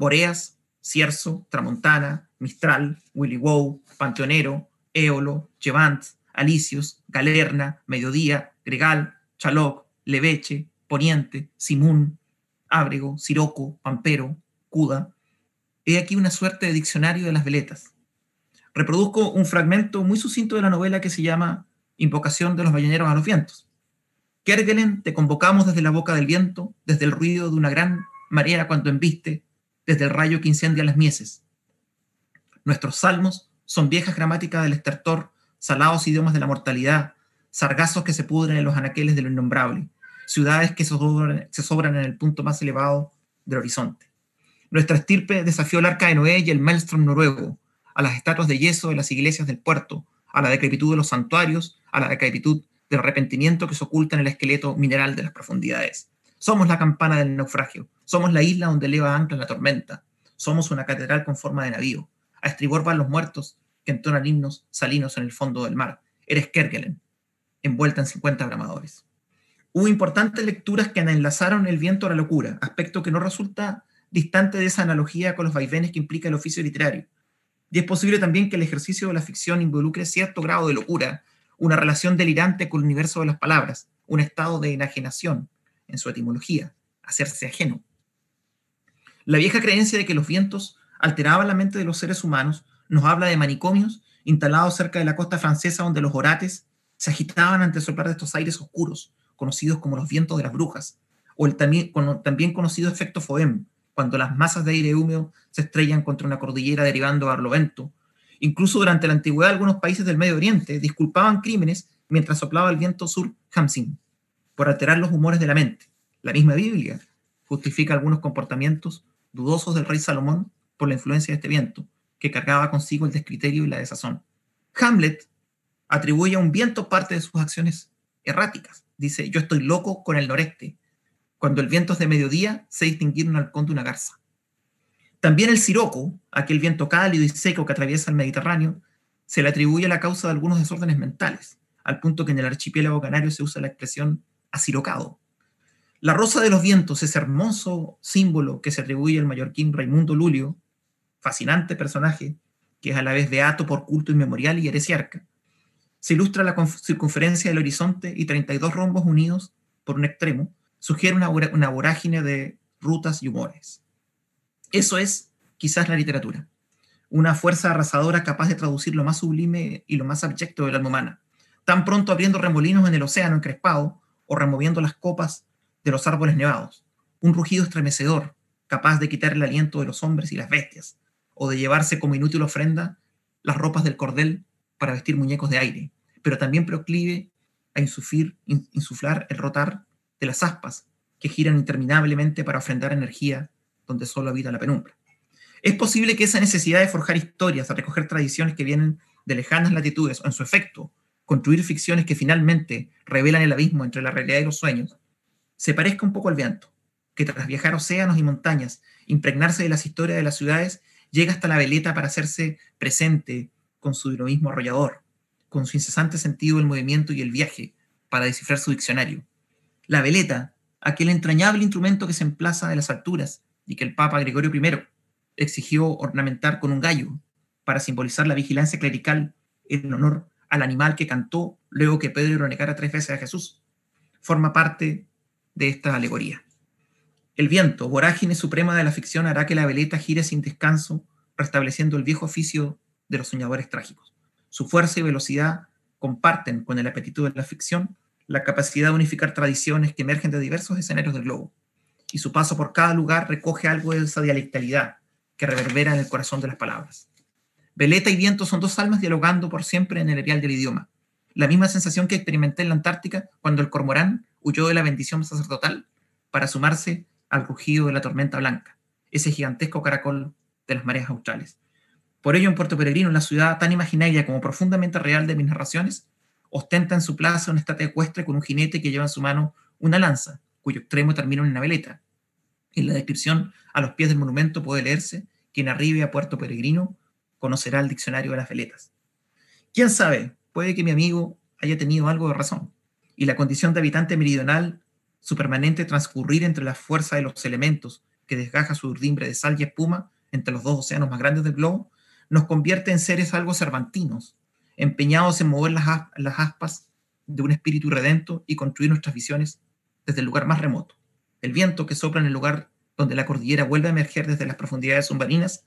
Boreas, Cierzo, Tramontana, Mistral, Willy Wow, Panteonero, Éolo, Chevant, Alicios, Galerna, Mediodía, Gregal, Chaloc, Leveche, Poniente, Simún, Ábrego, Siroco, Pampero, Cuda. He aquí una suerte de diccionario de las veletas. Reproduzco un fragmento muy sucinto de la novela que se llama Invocación de los balleneros a los vientos. Kerguelen, te convocamos desde la boca del viento, desde el ruido de una gran marea cuando embiste, desde el rayo que incendia las mieses. Nuestros salmos son viejas gramáticas del estertor, salados idiomas de la mortalidad, sargazos que se pudren en los anaqueles de lo innombrable, ciudades que se sobran, en el punto más elevado del horizonte. Nuestra estirpe desafió el arca de Noé y el maelstrom noruego, a las estatuas de yeso de las iglesias del puerto, a la decrepitud de los santuarios, a la decrepitud del arrepentimiento que se oculta en el esqueleto mineral de las profundidades. Somos la campana del naufragio, somos la isla donde eleva ancla la tormenta, somos una catedral con forma de navío. A estribor van los muertos que entonan himnos salinos en el fondo del mar. Eres Kerguelen, envuelta en 50 bramadores. Hubo importantes lecturas que enlazaron el viento a la locura, aspecto que no resulta distante de esa analogía con los vaivenes que implica el oficio literario. Y es posible también que el ejercicio de la ficción involucre cierto grado de locura, una relación delirante con el universo de las palabras, un estado de enajenación en su etimología, hacerse ajeno. La vieja creencia de que los vientos alteraban la mente de los seres humanos nos habla de manicomios instalados cerca de la costa francesa donde los orates se agitaban ante el soplar de estos aires oscuros, conocidos como los vientos de las brujas, o el también, conocido efecto Foem, cuando las masas de aire húmedo se estrellan contra una cordillera derivando barlovento. Incluso durante la antigüedad algunos países del Medio Oriente disculpaban crímenes mientras soplaba el viento sur Hamsin, por alterar los humores de la mente. La misma Biblia justifica algunos comportamientos dudosos del rey Salomón por la influencia de este viento, que cargaba consigo el descriterio y la desazón. Hamlet atribuye a un viento parte de sus acciones erráticas. Dice, yo estoy loco con el noreste. Cuando el viento es de mediodía, se distinguir un halcón de una garza. También el siroco, aquel viento cálido y seco que atraviesa el Mediterráneo, se le atribuye a la causa de algunos desórdenes mentales, al punto que en el archipiélago canario se usa la expresión asirocado. La rosa de los vientos, ese hermoso símbolo que se atribuye al mallorquín Raimundo Lulio, fascinante personaje, que es a la vez beato por culto inmemorial y heresiarca, se ilustra la circunferencia del horizonte y 32 rombos unidos por un extremo, sugiere una, una vorágine de rutas y humores. Eso es quizás la literatura, una fuerza arrasadora capaz de traducir lo más sublime y lo más abyecto del alma humana, tan pronto abriendo remolinos en el océano encrespado o removiendo las copas de los árboles nevados, un rugido estremecedor capaz de quitar el aliento de los hombres y las bestias, o de llevarse como inútil ofrenda las ropas del cordel para vestir muñecos de aire, pero también proclive a insuflar el rotar de las aspas que giran interminablemente para ofrendar energía donde solo habita la penumbra. Es posible que esa necesidad de forjar historias, de recoger tradiciones que vienen de lejanas latitudes o en su efecto, construir ficciones que finalmente revelan el abismo entre la realidad y los sueños, se parezca un poco al viento, que tras viajar océanos y montañas, impregnarse de las historias de las ciudades, llega hasta la veleta para hacerse presente con su dinamismo arrollador, con su incesante sentido del movimiento y el viaje para descifrar su diccionario. La veleta, aquel entrañable instrumento que se emplaza de las alturas y que el Papa Gregorio I exigió ornamentar con un gallo para simbolizar la vigilancia clerical en honor al animal que cantó luego que Pedro negara tres veces a Jesús. forma parte de esta alegoría. El viento, vorágine suprema de la ficción, hará que la veleta gire sin descanso, restableciendo el viejo oficio de los soñadores trágicos. Su fuerza y velocidad comparten con el apetito de la ficción la capacidad de unificar tradiciones que emergen de diversos escenarios del globo. Y su paso por cada lugar recoge algo de esa dialectalidad que reverbera en el corazón de las palabras. Veleta y viento son dos almas dialogando por siempre en el erial del idioma. La misma sensación que experimenté en la Antártica cuando el cormorán huyó de la bendición sacerdotal para sumarse al rugido de la tormenta blanca, ese gigantesco caracol de las mareas australes. Por ello, en Puerto Peregrino, la ciudad tan imaginaria como profundamente real de mis narraciones, ostenta en su plaza una estatua ecuestre con un jinete que lleva en su mano una lanza, cuyo extremo termina en una veleta. En la descripción, a los pies del monumento puede leerse, quien arribe a Puerto Peregrino conocerá el diccionario de las veletas. ¿Quién sabe? Puede que mi amigo haya tenido algo de razón, y la condición de habitante meridional, su permanente transcurrir entre la fuerza de los elementos que desgaja su urdimbre de sal y espuma entre los dos océanos más grandes del globo, nos convierte en seres algo cervantinos, empeñados en mover las, las aspas de un espíritu redento y construir nuestras visiones desde el lugar más remoto. El viento que sopla en el lugar donde la cordillera vuelve a emerger desde las profundidades submarinas,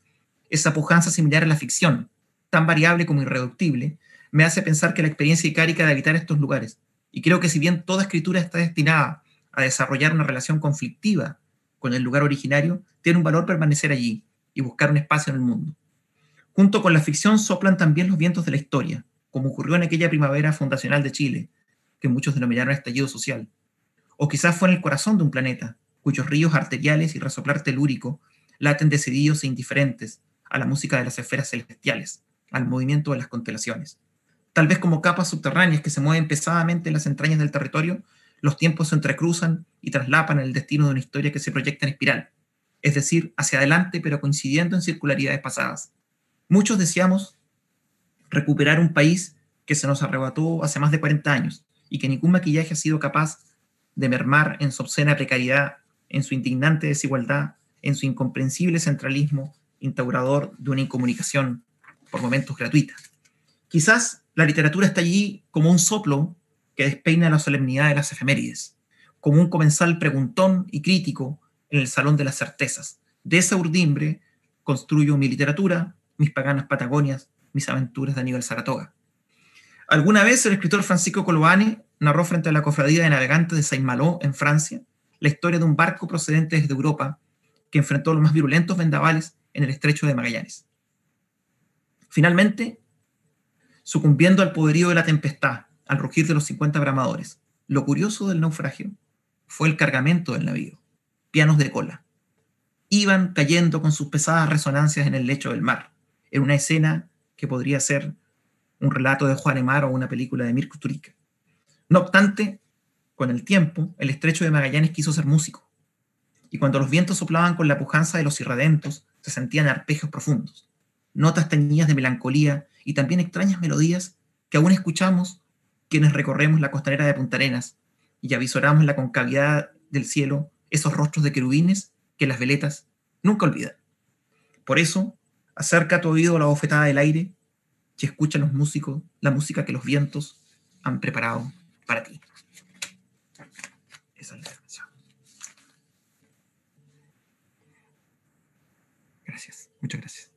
esa pujanza similar a la ficción, tan variable como irreductible, me hace pensar que la experiencia icárica de habitar estos lugares, y creo que si bien toda escritura está destinada a desarrollar una relación conflictiva con el lugar originario, tiene un valor permanecer allí y buscar un espacio en el mundo. Junto con la ficción soplan también los vientos de la historia, como ocurrió en aquella primavera fundacional de Chile, que muchos denominaron estallido social. O quizás fue en el corazón de un planeta, cuyos ríos arteriales y resoplar telúrico laten decididos e indiferentes a la música de las esferas celestiales, al movimiento de las constelaciones. Tal vez como capas subterráneas que se mueven pesadamente en las entrañas del territorio, los tiempos se entrecruzan y traslapan el destino de una historia que se proyecta en espiral, es decir, hacia adelante pero coincidiendo en circularidades pasadas, Muchos deseamos recuperar un país que se nos arrebató hace más de 40 años y que ningún maquillaje ha sido capaz de mermar en su obscena precariedad, en su indignante desigualdad, en su incomprensible centralismo instaurador de una incomunicación por momentos gratuita. Quizás la literatura está allí como un soplo que despeina la solemnidad de las efemérides, como un comensal preguntón y crítico en el salón de las certezas. De esa urdimbre construyo mi literatura, mis paganas Patagonias, mis aventuras de Aníbal Saratoga. Alguna vez el escritor Francisco Coloane narró frente a la cofradía de navegantes de Saint-Malo, en Francia, la historia de un barco procedente desde Europa que enfrentó los más virulentos vendavales en el estrecho de Magallanes. Finalmente, sucumbiendo al poderío de la tempestad, al rugir de los 50 bramadores, lo curioso del naufragio fue el cargamento del navío, pianos de cola. Iban cayendo con sus pesadas resonancias en el lecho del mar en una escena que podría ser un relato de Juan Emar o una película de Mirko Turica. No obstante, con el tiempo, el estrecho de Magallanes quiso ser músico, y cuando los vientos soplaban con la pujanza de los irredentos, se sentían arpegios profundos, notas teñidas de melancolía y también extrañas melodías que aún escuchamos quienes recorremos la costanera de Punta Arenas y avisoramos la concavidad del cielo esos rostros de querubines que las veletas nunca olvidan. Por eso, Acerca tu oído a la bofetada del aire y escucha los músicos, la música que los vientos han preparado para ti. Esa es la canción. Gracias, muchas gracias.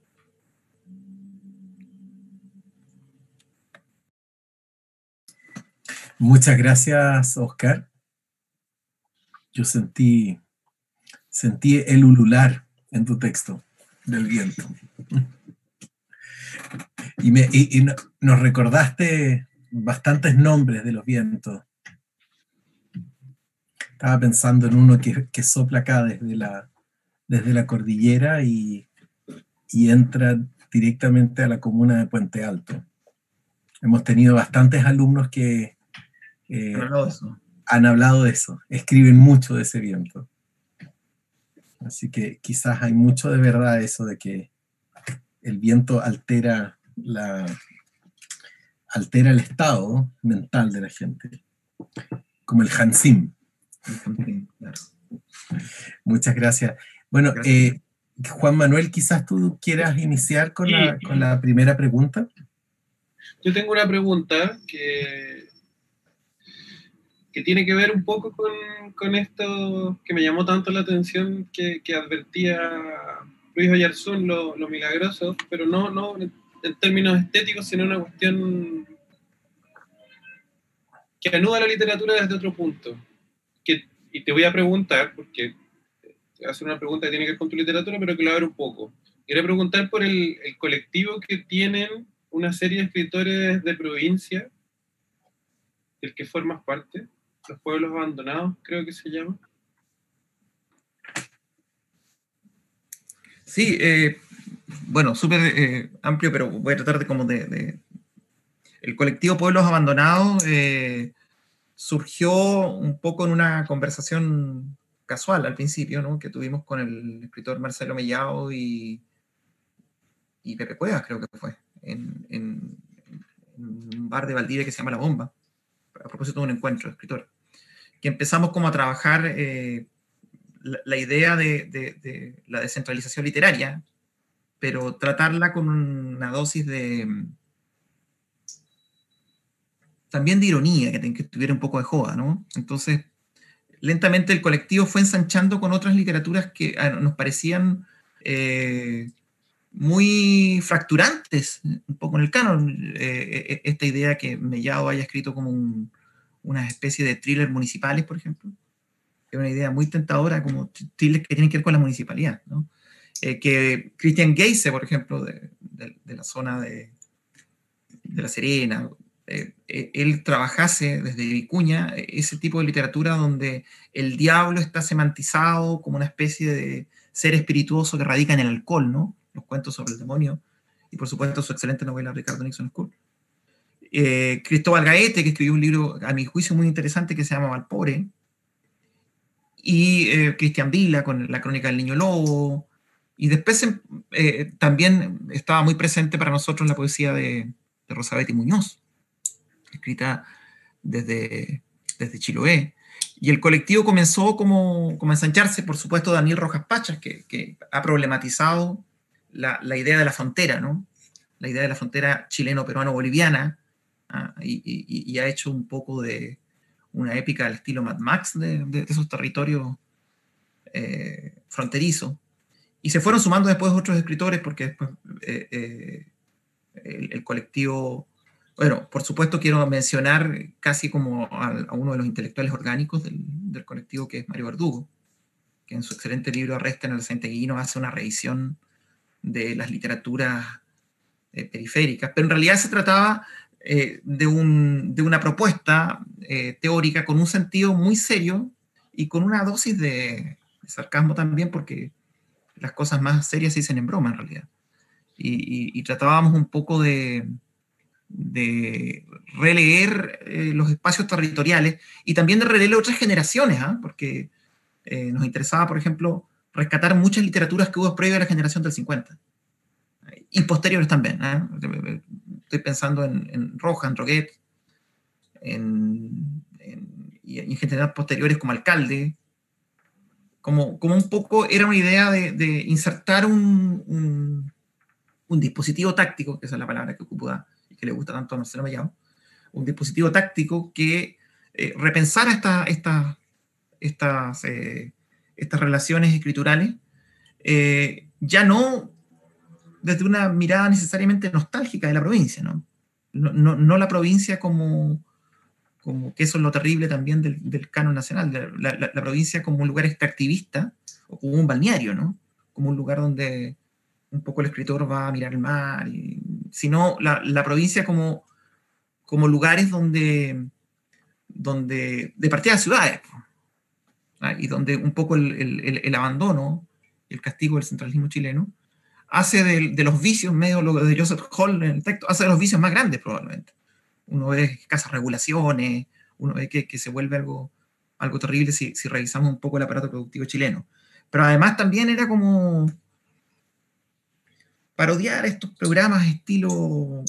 Muchas gracias, Oscar. Yo sentí, sentí el ulular en tu texto del viento. Y, me, nos recordaste bastantes nombres de los vientos. Estaba pensando en uno que, sopla acá desde la, desde la cordillera y, entra directamente a la comuna de Puente Alto. Hemos tenido bastantes alumnos que eh, han hablado de eso, escriben mucho de ese viento. Así que quizás hay mucho de verdad eso de que el viento altera la altera el estado mental de la gente, como el Hansim. Muchas gracias. Bueno, eh, Juan Manuel, quizás tú quieras iniciar con, la, con la primera pregunta. Yo tengo una pregunta que, que tiene que ver un poco con, con esto que me llamó tanto la atención que, que advertía Luis Oyarzún, lo, lo, milagroso, pero no, no en términos estéticos, sino una cuestión que anuda la literatura desde otro punto. Que, y te voy a preguntar, porque hacer una pregunta que tiene que ver con tu literatura, pero que lo abro un poco. Quería preguntar por el, el colectivo que tienen una serie de escritores de provincia, del que formas parte, Los Pueblos Abandonados, creo que se llama. Sí, eh, bueno, súper eh, amplio, pero voy a tratar de como de... El colectivo Pueblos Abandonados eh, surgió un poco en una conversación casual al principio, ¿no? que tuvimos con el escritor Marcelo Mellao y, Pepe Cuevas, creo que fue en, un bar de Valdivia que se llama La Bomba, a propósito de un encuentro de escritor, que empezamos como a trabajar eh, la, idea de, la descentralización literaria, pero tratarla con una dosis de también de ironía, que, que tuviera un poco de joda, ¿no? Entonces, lentamente el colectivo fue ensanchando con otras literaturas que ah, nos parecían eh, muy fracturantes, un poco en el canon. Eh, esta idea que Mellado haya escrito como un, una especie de thriller municipales, por ejemplo, es una idea muy tentadora, como thrillers que tienen que ver con la municipalidad. ¿no? Eh, que Christian Geise, por ejemplo, de, de, la zona de, de La Serena, eh, él trabajase desde Vicuña ese tipo de literatura donde el diablo está semantizado como una especie de ser espirituoso que radica en el alcohol, ¿no? los cuentos sobre el demonio, y por supuesto su excelente novela Ricardo Nixon School. Eh, Cristóbal Gaete, que escribió un libro, a mi juicio, muy interesante que se llama Valpore, y eh, Cristian Vila con la crónica del niño lobo, y después eh, también estaba muy presente para nosotros la poesía de, de Rosabetti Muñoz, escrita desde, desde Chiloé. Y el colectivo comenzó como, como a ensancharse, por supuesto, Daniel Rojas Pachas, que, que ha problematizado la, la, idea de la frontera, ¿no? La idea de la frontera chileno-peruano-boliviana, ¿ah? y, ha hecho un poco de una épica al estilo Mad Max de, de, de esos territorios eh, fronterizos. Y se fueron sumando después otros escritores, porque después eh, eh, el, el, colectivo, bueno, por supuesto quiero mencionar casi como a, uno de los intelectuales orgánicos del, colectivo, que es Mario Verdugo, que en su excelente libro Arresta en el Centeguino hace una revisión de las literaturas eh, periféricas, pero en realidad se trataba eh, de, un, de, una propuesta eh, teórica con un sentido muy serio y con una dosis de, sarcasmo también, porque las cosas más serias se dicen en broma en realidad. Y, y, tratábamos un poco de, de releer eh, los espacios territoriales y también de releer otras generaciones, ¿eh? porque nos interesaba, por ejemplo, rescatar muchas literaturas que hubo previo a la generación del 50. Y posteriores también. ¿eh? Estoy pensando en, en Roja, en Roguet, en, en, y en general posteriores como Alcalde. Como, como un poco era una idea de, insertar un, un, dispositivo táctico, que esa es la palabra que ocupa y que le gusta tanto a Marcelo Mellado, un dispositivo táctico que eh, repensara esta, estas eh, estas relaciones escriturales, eh, ya no desde una mirada necesariamente nostálgica de la provincia, ¿no? No, no, no la provincia como, como, que eso es lo terrible también del, del canon nacional, la, la, la, provincia como un lugar extractivista o como un balneario, ¿no? Como un lugar donde un poco el escritor va a mirar el mar, y, sino la, la provincia como, como lugares donde, donde, de partida de ciudades, ¿ah? y donde un poco el, el, el, abandono, el castigo del centralismo chileno, hace de, de, los vicios, medio lo de Joseph Hall en el texto, hace de los vicios más grandes probablemente. Uno ve escasas regulaciones, uno ve que, que se vuelve algo, algo terrible si, si, revisamos un poco el aparato productivo chileno. Pero además también era como parodiar estos programas estilo,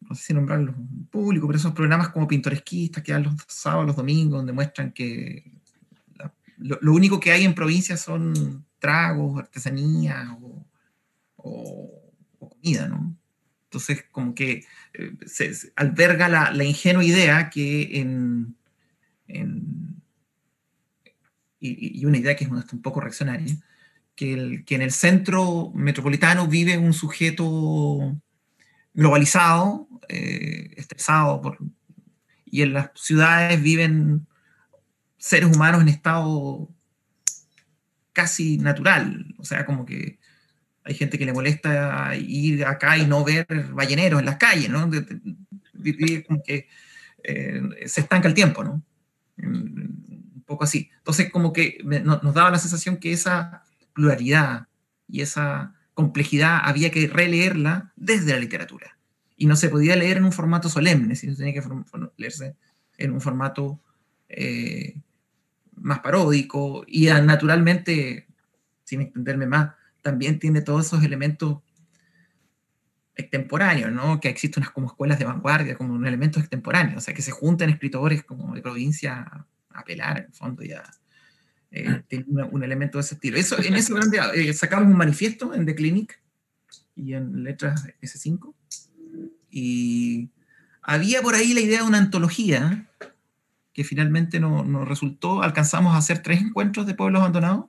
no sé si nombrarlos público, pero esos programas como pintoresquistas que dan los sábados, los domingos, donde muestran que lo, lo, único que hay en provincia son tragos, artesanías o, o, comida, ¿no? Entonces, como que eh, se, alberga la, la, ingenua idea que en, y, una idea que es un poco reaccionaria, que, que en el centro metropolitano vive un sujeto globalizado, eh, estresado, y en las ciudades viven seres humanos en estado casi natural, o sea, como que hay gente que le molesta ir acá y no ver balleneros en las calles, ¿no? Como que eh, se estanca el tiempo, ¿no? Un poco así. Entonces, como que nos daba la sensación que esa pluralidad y esa complejidad había que releerla desde la literatura. Y no se podía leer en un formato solemne, sino tenía que leerse en un formato eh, más paródico y naturalmente, sin extenderme más, también tiene todos esos elementos extemporáneos, ¿no? Que existen unas como escuelas de vanguardia, como un elemento extemporáneo, o sea, que se juntan escritores como de provincia a apelar, en el fondo, ya eh, tiene un elemento de ese estilo. Eso, en ese grande, eh, sacamos un manifiesto en The Clinic y en letras S5, y había por ahí la idea de una antología que finalmente no, no resultó. Alcanzamos a hacer tres encuentros de pueblos abandonados.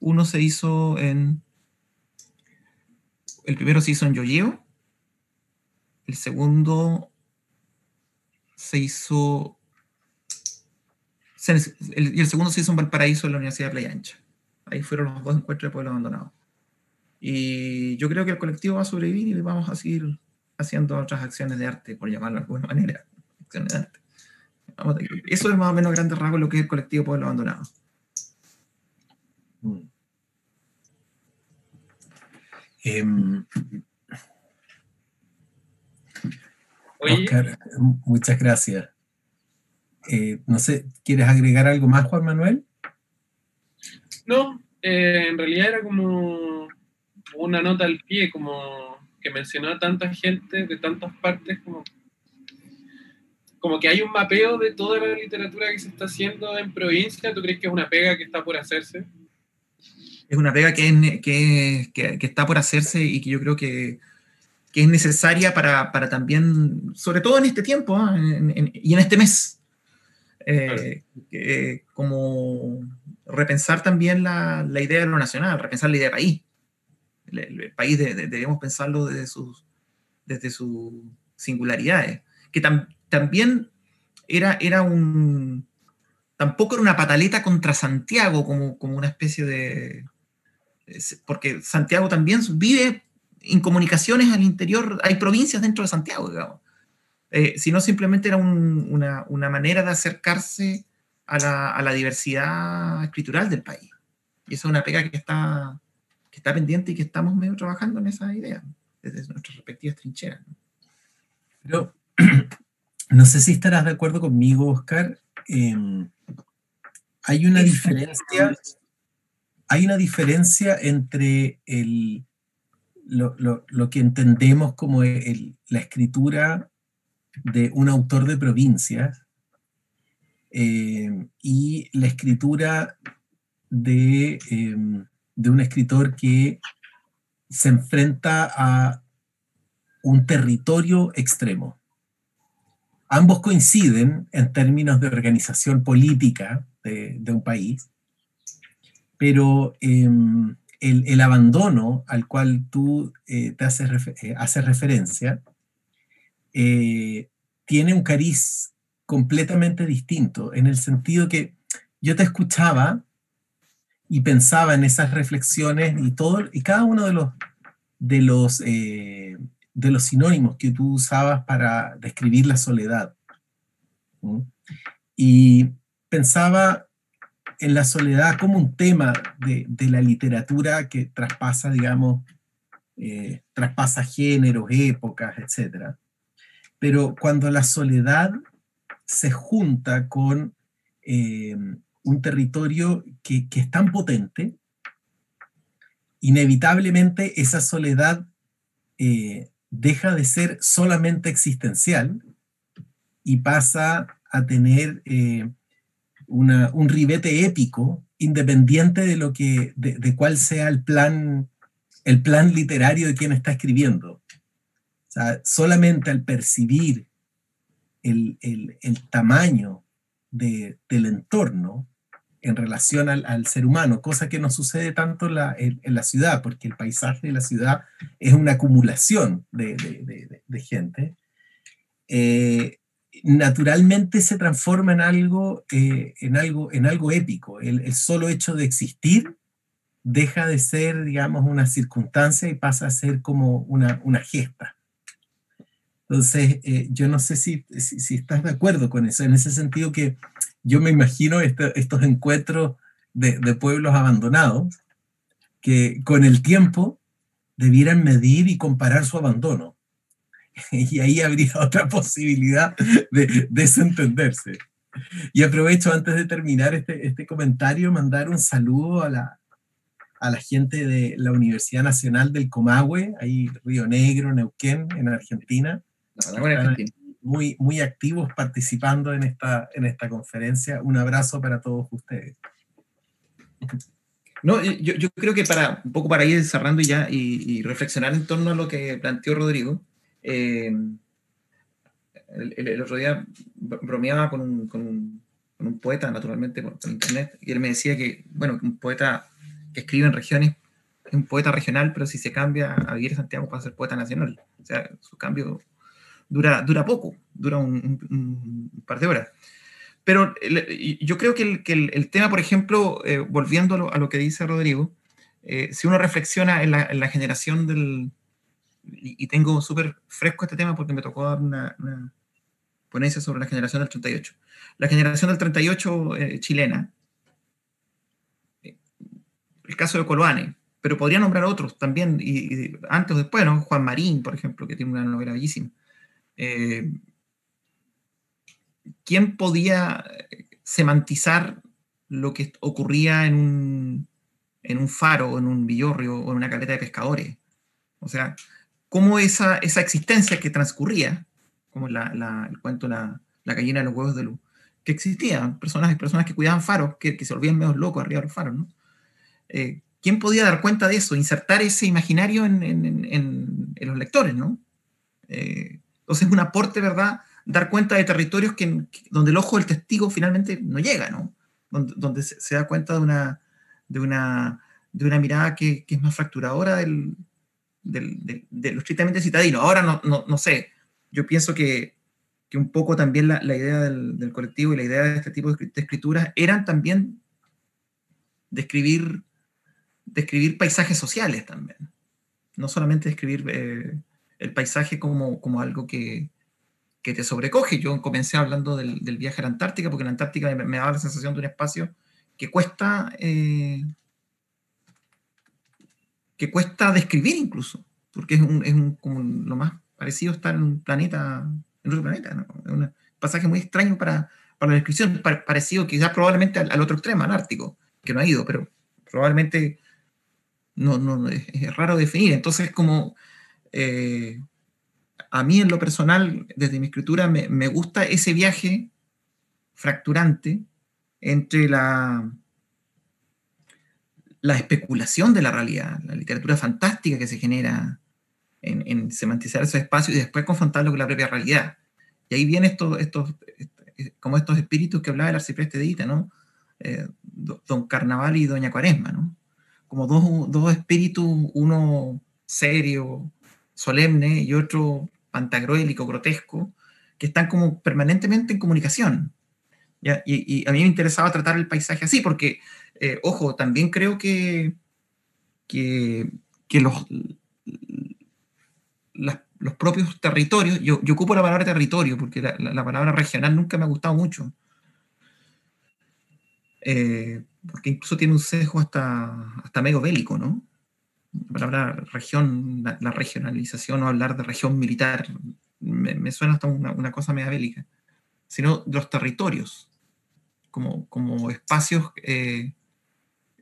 Uno se hizo en el primero se hizo en Yoyeo, el segundo se hizo, y el segundo se hizo en Valparaíso, en la Universidad de Playa Ancha. Ahí fueron los dos encuentros de pueblos abandonados. Y yo creo que el colectivo va a sobrevivir y vamos a seguir haciendo otras acciones de arte, por llamarlo de alguna manera. Acciones de arte. Eso es más o menos grande rasgo lo que es el colectivo Pueblo Abandonado. Mm. Em, Oscar, muchas gracias. Eh, no sé, ¿quieres agregar algo más, Juan Manuel? No, eh, en realidad era como una nota al pie, como que mencionó a tanta gente de tantas partes, como, como que hay un mapeo de toda la literatura que se está haciendo en provincia. ¿Tú crees que es una pega que está por hacerse? Es una pega que, que, que, está por hacerse y que yo creo que, es necesaria para, para, también, sobre todo en este tiempo ¿ah? y en este mes, eh, como repensar también la, la, idea de lo nacional, repensar la idea de país. El, país debemos pensarlo desde sus, desde sus singularidades, que también era, era un, tampoco era una pataleta contra Santiago como, como una especie de, porque Santiago también vive incomunicaciones al interior, hay provincias dentro de Santiago, digamos. Eh, sino simplemente era una, una, manera de acercarse a la, a la, diversidad escritural del país. Y eso es una pega que está, que está pendiente y que estamos medio trabajando en esa idea, desde nuestras respectivas trincheras. Pero no sé si estarás de acuerdo conmigo, Oscar. Em, hay una diferencia hay una diferencia entre lo, que entendemos como la escritura de un autor de provincias eh, y la escritura de, em, de un escritor que se enfrenta a un territorio extremo. Ambos coinciden en términos de organización política de un país, pero em, el, abandono al cual tú eh, te haces, eh, referencia eh, tiene un cariz completamente distinto, en el sentido que yo te escuchaba y pensaba en esas reflexiones y, todo, y cada uno de los, de, los, de los sinónimos que tú usabas para describir la soledad. Y pensaba en la soledad como un tema de, la literatura que traspasa, digamos, eh, traspasa géneros, épocas, etc. Pero cuando la soledad se junta con eh, un territorio que, es tan potente, inevitablemente esa soledad eh, deja de ser solamente existencial y pasa a tener un ribete épico, independiente de lo que, de, cuál sea el plan, el plan literario de quien está escribiendo. solamente al percibir el, tamaño del entorno en relación al, ser humano, cosa que no sucede tanto en, la ciudad, porque el paisaje de la ciudad es una acumulación de, gente, eh, naturalmente se transforma en algo, eh, en algo, en algo épico. El, solo hecho de existir deja de ser, digamos, una circunstancia y pasa a ser como una, una gesta. Entonces, eh, yo no sé si, si, estás de acuerdo con eso, en ese sentido que yo me imagino este, estos encuentros de, de, pueblos abandonados que con el tiempo debieran medir y comparar su abandono. Y ahí habría otra posibilidad de desentenderse. Y aprovecho antes de terminar este, este comentario, mandar un saludo a la, a la gente de la Universidad Nacional del Comahue, ahí Río Negro, Neuquén, en Argentina, muy, muy activos participando en esta, en esta conferencia. Un abrazo para todos ustedes. No, yo, yo creo que para un poco para ir cerrando ya y, reflexionar en torno a lo que planteó Rodrigo, eh, el, otro día bromeaba con un, poeta, naturalmente, por, internet, y él me decía que, bueno, un poeta que escribe en regiones es un poeta regional, pero si se cambia a vivir en Santiago para ser poeta nacional. O sea, su cambio dura, dura poco, dura un, par de horas. Pero yo creo que el, el, tema, por ejemplo, eh, volviendo a lo, que dice Rodrigo, eh, si uno reflexiona en la generación del... Y, tengo súper fresco este tema porque me tocó dar una, ponencia sobre la generación del 38. La generación del 38 eh, chilena, el caso de Coloane, pero podría nombrar otros también, y, antes o después, ¿no? Juan Marín, por ejemplo, que tiene una novela bellísima. Eh, ¿quién podía semantizar lo que ocurría en un, en un faro, en un villorrio o en una caleta de pescadores? O sea, cómo esa, esa existencia que transcurría, como la, el cuento la, la, gallina de los huevos de luz, que existían personas, personas que cuidaban faros, que, que se volvían medio locos arriba de los faros, ¿no? Eh, ¿Quién podía dar cuenta de eso? Insertar ese imaginario en, en, en, en los lectores, ¿no? Eh, entonces es un aporte, ¿verdad? Dar cuenta de territorios que, donde el ojo del testigo finalmente no llega, ¿no? Donde, se, da cuenta de una, de una, de una mirada que, que es más fracturadora del, del, de lo estrictamente citadino. Ahora no, no, no sé, yo pienso que, que un poco también la, la idea del, del, colectivo y la idea de este tipo de escrituras eran también describir, describir paisajes sociales también. No solamente describir eh, el paisaje como, como algo que, que, te sobrecoge. Yo comencé hablando del, del, viaje a la Antártica, porque la Antártica me, daba la sensación de un espacio que cuesta, eh, que cuesta describir incluso, porque es, un, es un, como lo más parecido estar en un planeta, en otro planeta, ¿no? es un pasaje muy extraño para, para la descripción, parecido quizás probablemente al, otro extremo, al Ártico, que no ha ido, pero probablemente no, no es, es raro definir. Entonces, como eh, a mí en lo personal, desde mi escritura, me, gusta ese viaje fracturante entre la, la especulación de la realidad, la literatura fantástica que se genera en, semantizar esos espacios y después confrontarlo con la propia realidad. Y ahí vienen estos, estos, como estos espíritus que hablaba el arcipreste de Ita, ¿no? Eh, don Carnaval y Doña Cuaresma, ¿no? Como dos, dos espíritus, uno serio, solemne y otro pantagruélico, grotesco, que están como permanentemente en comunicación. Y, a mí me interesaba tratar el paisaje así, porque, eh, ojo, también creo que, que, los, los propios territorios, yo, ocupo la palabra territorio, porque la, palabra regional nunca me ha gustado mucho, eh, porque incluso tiene un sesgo hasta, hasta medio bélico, ¿no? la palabra región, la, regionalización o hablar de región militar, me, suena hasta una, cosa media bélica, sino los territorios, como, como espacios eh,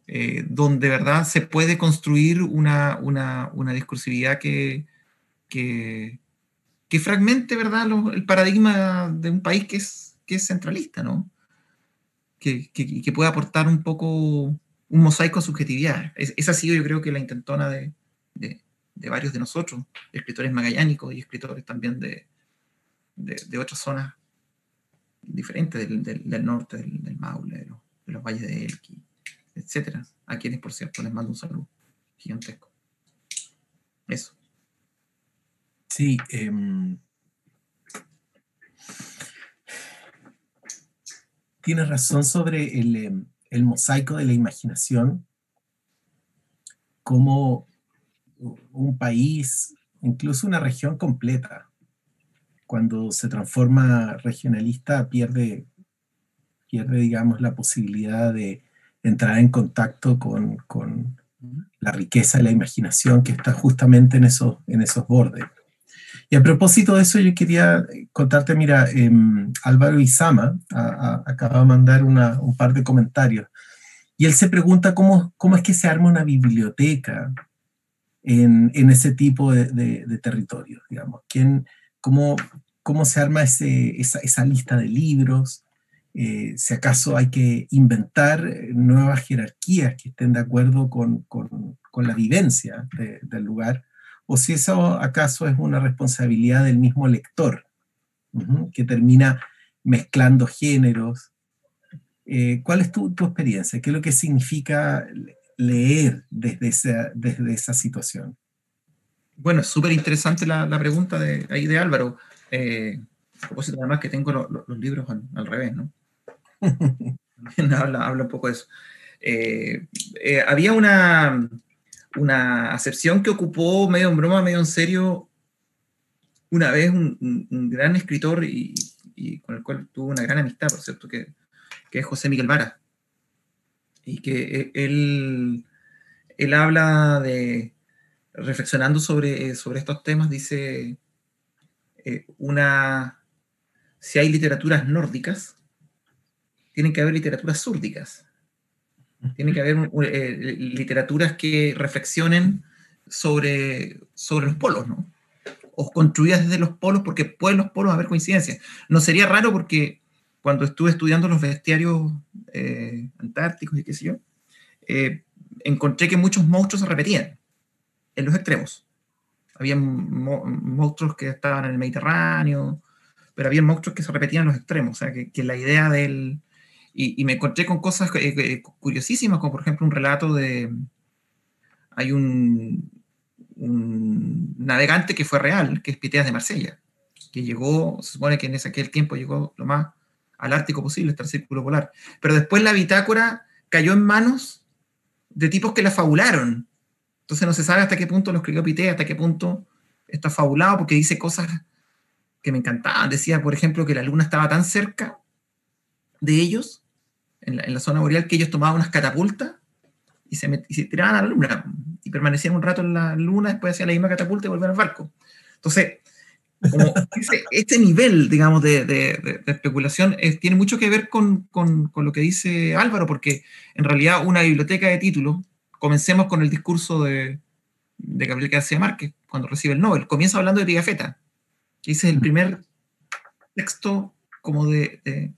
eh, donde verdad se puede construir una, una, una discursividad que, que, fragmente ¿verdad? el paradigma de un país que es, que es centralista, ¿no? Que, que, que pueda aportar un poco un mosaico de subjetividad. esa ha sido yo creo que la intentona de, de, varios de nosotros, escritores magallánicos y escritores también de, de, otras zonas diferente del, del, norte, del, Maule, de los, de los, valles de Elqui, etcétera, a quienes, por cierto, les mando un saludo gigantesco. Eso. Sí. Eh, tienes razón sobre el, em, el, mosaico de la imaginación, como un país, incluso una región completa, cuando se transforma regionalista, pierde, pierde digamos, la posibilidad de entrar en contacto con, con la riqueza de la imaginación que está justamente en esos, en esos bordes. Y a propósito de eso, yo quería contarte, mira, em, Álvaro Izama acaba de mandar un par de comentarios. Y él se pregunta cómo, cómo es que se arma una biblioteca en, en ese tipo de, de, territorios, digamos. ¿Quién, cómo, ¿Cómo se arma esa, lista de libros? Eh, si acaso hay que inventar nuevas jerarquías que estén de acuerdo con, con, la vivencia del lugar o si eso acaso es una responsabilidad del mismo lector, que termina mezclando géneros. Eh, ¿Cuál es tu, experiencia? ¿Qué es lo que significa leer desde esa, desde esa situación? Bueno, es súper interesante la, pregunta de, ahí de Álvaro. Eh, a propósito, además que tengo los libros al, revés, ¿no? habla, habla un poco de eso. Eh, había una, una acepción que ocupó medio en broma, medio en serio, una vez un, gran escritor y, con el cual tuvo una gran amistad, por cierto, que, es José Miguel Vara. Y que e, él, él habla de, reflexionando sobre, sobre estos temas, dice, eh, una, si hay literaturas nórdicas, tienen que haber literaturas súrdicas. Tiene que haber eh, literaturas que reflexionen sobre, sobre los polos, ¿no? O construidas desde los polos, porque pueden los polos haber coincidencias. No sería raro porque cuando estuve estudiando los bestiarios eh, antárticos y qué sé yo, eh, encontré que muchos monstruos se repetían en los extremos. Había monstruos que estaban en el Mediterráneo, pero había monstruos que se repetían en los extremos. O sea, que la idea del, y, me encontré con cosas eh, eh, curiosísimas, como por ejemplo un relato de... Hay un, navegante que fue real, que es Piteas de Marsella, que llegó, se supone que en ese, aquel tiempo llegó lo más al Ártico posible, hasta el Círculo Polar. Pero después la bitácora cayó en manos de tipos que la fabularon. Entonces no se sabe hasta qué punto lo escribió Piteas, hasta qué punto está fabulado, porque dice cosas que me encantaban. Decía, por ejemplo, que la luna estaba tan cerca de ellos en la, zona boreal que ellos tomaban unas catapultas y se, tiraban a la luna y permanecían un rato en la luna, después hacían la misma catapulta y volvían al barco. Entonces, como este nivel, digamos, de, especulación tiene mucho que ver con, con, lo que dice Álvaro, porque en realidad una biblioteca de títulos, comencemos con el discurso de, de Gabriel García Márquez, cuando recibe el Nobel, comienza hablando de Pigafetta, que ese es el primer texto como de,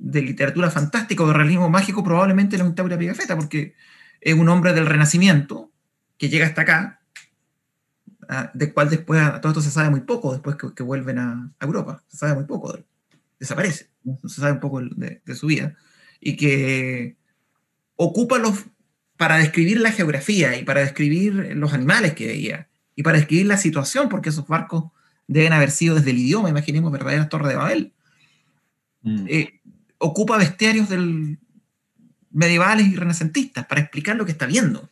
de literatura fantástica o de realismo mágico, probablemente la Octavio Pigafetta, porque es un hombre del Renacimiento que llega hasta acá, ah, de cual después todo esto se sabe muy poco, después que, vuelven a, Europa, se sabe muy poco, desaparece, ¿no? se sabe un poco de, su vida, y que ocupa los, para describir la geografía y para describir los animales que veía, y para describir la situación, porque esos barcos deben haber sido desde el idioma, imaginemos, verdaderas torres de Babel. Mm. Eh, ocupa bestiarios del, medievales y renacentistas para explicar lo que está viendo.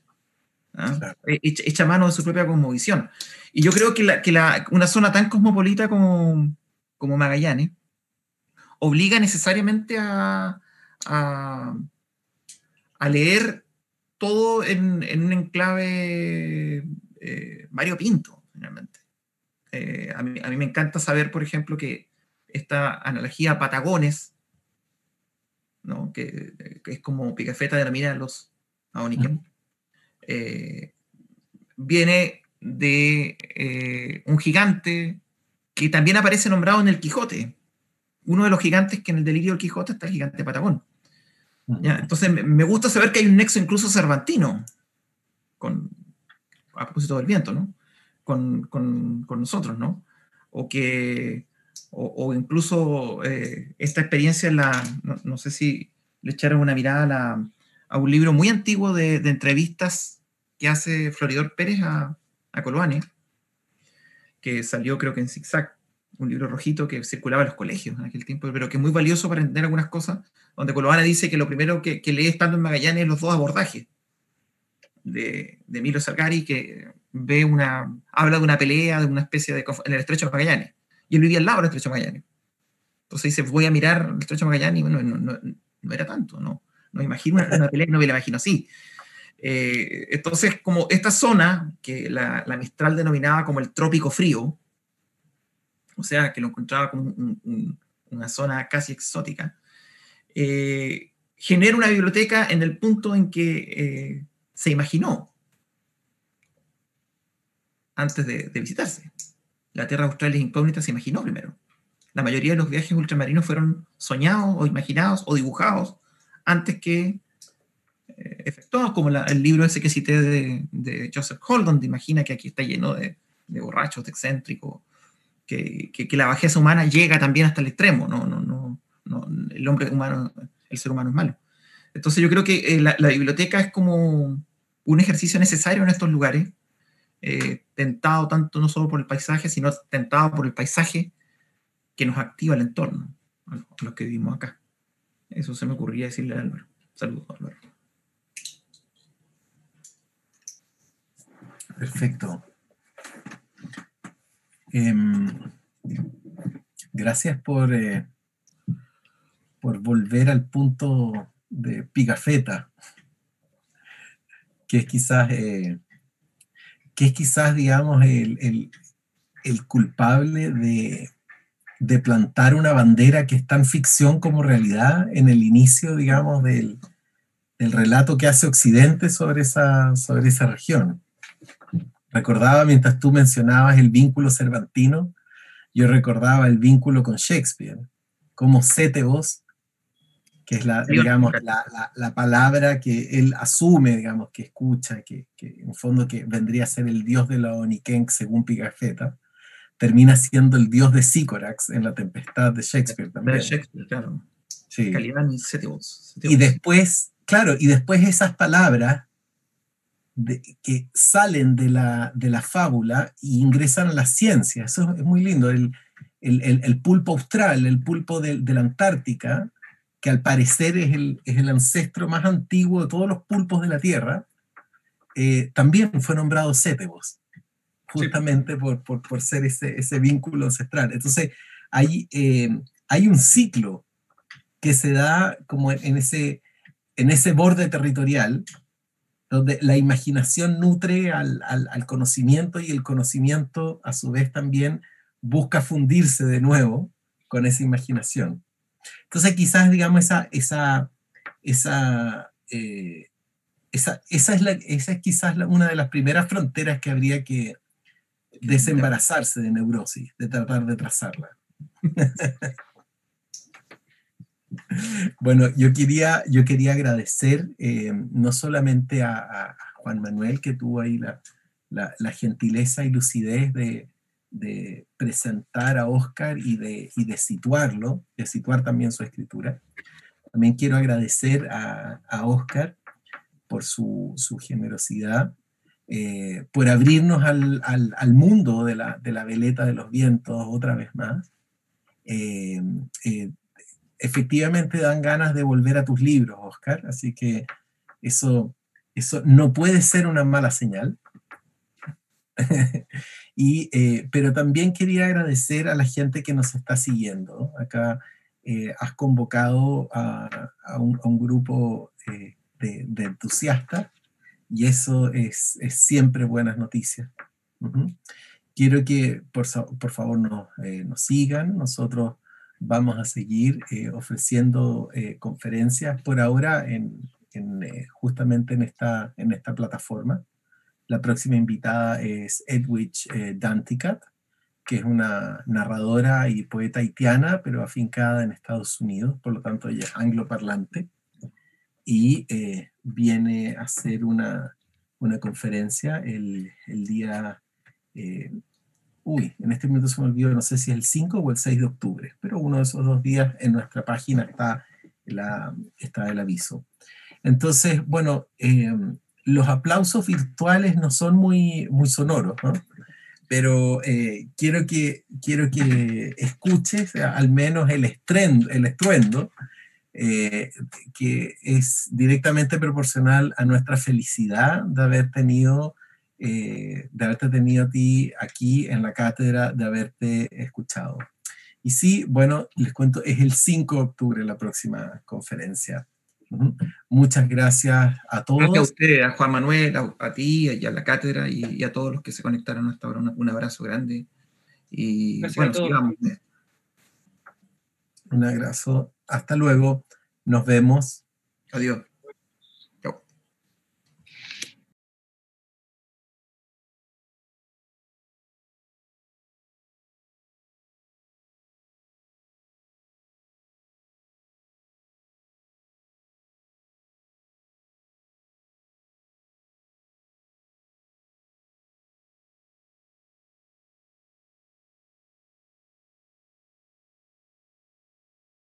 ¿ah? E, echa, mano de su propia cosmovisión. Y yo creo que, una zona tan cosmopolita como, Magallanes obliga necesariamente a, leer todo en, un enclave eh, Mario Pinto, finalmente. Eh, a, mí, a, mí, me encanta saber, por ejemplo, que esta analogía a Patagones que, es como Picafetta de la mina de los Aoniken, eh, viene de eh, un gigante que también aparece nombrado en el Quijote. Uno de los gigantes que en el delirio del Quijote está el gigante Patagón. Entonces me gusta saber que hay un nexo incluso cervantino con, a propósito del viento, ¿no? Con, con, con nosotros, ¿no? O que o, incluso eh, esta experiencia, en la, no, sé si le echaron una mirada a, un libro muy antiguo de, entrevistas que hace Floridor Pérez a, a Coloane, que salió creo que en Zigzag, un libro rojito que circulaba en los colegios en aquel tiempo, pero que es muy valioso para entender algunas cosas, donde Coloane dice que lo primero que, lee estando en Magallanes es los dos abordajes de, de Milo Salgari, que ve una, habla de una pelea, de una especie de, en el estrecho de Magallanes y él vivía al lado del Estrecho Magallanes. Entonces dice, voy a mirar el Estrecho Magallanes bueno, no, era tanto, ¿no? No imagino una, pelea, no me la imagino así. Eh, entonces, como esta zona, que la, Mistral denominaba como el trópico frío, o sea, que lo encontraba como una zona casi exótica, eh, genera una biblioteca en el punto en que eh, se imaginó antes de visitarse la Tierra Austral es incógnita se imaginó primero. La mayoría de los viajes ultramarinos fueron soñados o imaginados o dibujados antes que eh, efectuados, como el libro ese que cité de, Joseph Hall, donde imagina que aquí está lleno de, borrachos, de excéntricos, que, la bajeza humana llega también hasta el extremo, no, no, no, el hombre humano, el ser humano es malo. Entonces yo creo que eh, la biblioteca es como un ejercicio necesario en estos lugares eh, tentado tanto no solo por el paisaje, sino tentado por el paisaje que nos activa el entorno, a los que vivimos acá. Eso se me ocurría decirle a Álvaro. Saludos, Álvaro. Perfecto. Em, gracias por, eh, por volver al punto de Pigafetta, que es quizás eh, que es quizás, digamos, el, culpable de, plantar una bandera que es tan ficción como realidad en el inicio, digamos, del, relato que hace Occidente sobre esa, sobre esa región. Recordaba mientras tú mencionabas el vínculo cervantino, yo recordaba el vínculo con Shakespeare, como Cétebos que es la, digamos, la, palabra que él asume, digamos, que escucha, que, en fondo que vendría a ser el dios de la Onikenk según Pigafetta, termina siendo el dios de Sícorax en la tempestad de Shakespeare también. De Shakespeare, claro. Sí. Y después, claro, y después esas palabras que salen de la, de la fábula e ingresan a la ciencia. Eso es muy lindo. El, el, pulpo austral, el pulpo de, de la Antártica, que al parecer es el, es el, ancestro más antiguo de todos los pulpos de la Tierra, eh, también fue nombrado Cétebos, justamente por, por, por, ser ese, ese, vínculo ancestral. Entonces, hay, eh, hay un ciclo que se da como en ese, en ese borde territorial, donde la imaginación nutre al, al, al conocimiento y el conocimiento a su vez también busca fundirse de nuevo con esa imaginación. Entonces quizás, digamos, esa, esa, esa, eh, esa, esa, es la, esa es quizás una de las primeras fronteras que habría que desembarazarse de neurosis, de tratar de trazarla. bueno, yo quería, yo quería agradecer eh, no solamente a, Juan Manuel, que tuvo ahí la, la, la gentileza y lucidez de, de presentar a Oscar y de, y de situarlo, de situar también su escritura. También quiero agradecer a, a Oscar por su, su generosidad, eh, por abrirnos al, al, mundo de la, de la, veleta de los vientos otra vez más. Eh, eh, efectivamente dan ganas de volver a tus libros, Oscar, así que eso, eso no puede ser una mala señal. Y, eh, pero también quería agradecer a la gente que nos está siguiendo. Acá eh, has convocado a, un, grupo eh, de, entusiastas y eso es, siempre buenas noticias. Quiero que por, favor nos, sigan. Nosotros vamos a seguir ofreciendo conferencias por ahora en justamente en esta, en esta plataforma. La próxima invitada es Edwidge eh, Danticat, que es una narradora y poeta haitiana, pero afincada en Estados Unidos, por lo tanto ella es angloparlante, y eh, viene a hacer una, conferencia el, día 1 uy, en este momento se me olvidó, no sé si es el 5 o el 6 de octubre, pero uno de esos dos días en nuestra página está, la, está el aviso. Entonces, bueno, eh, los aplausos virtuales no son muy, muy sonoros, ¿no? pero eh, quiero, que, quiero que escuches al menos el, estrendo, el estruendo, eh, que es directamente proporcional a nuestra felicidad de haber tenido, de haberte tenido a ti aquí en la cátedra, de haberte escuchado. Y sí, bueno, les cuento, es el 5 de octubre la próxima conferencia. Muchas gracias a todos. Gracias a usted, a Juan Manuel, a, ti y a la cátedra y, a todos los que se conectaron hasta ahora. Un, abrazo grande. Y bueno, sigamos. Un abrazo. Hasta luego. Nos vemos. Adiós.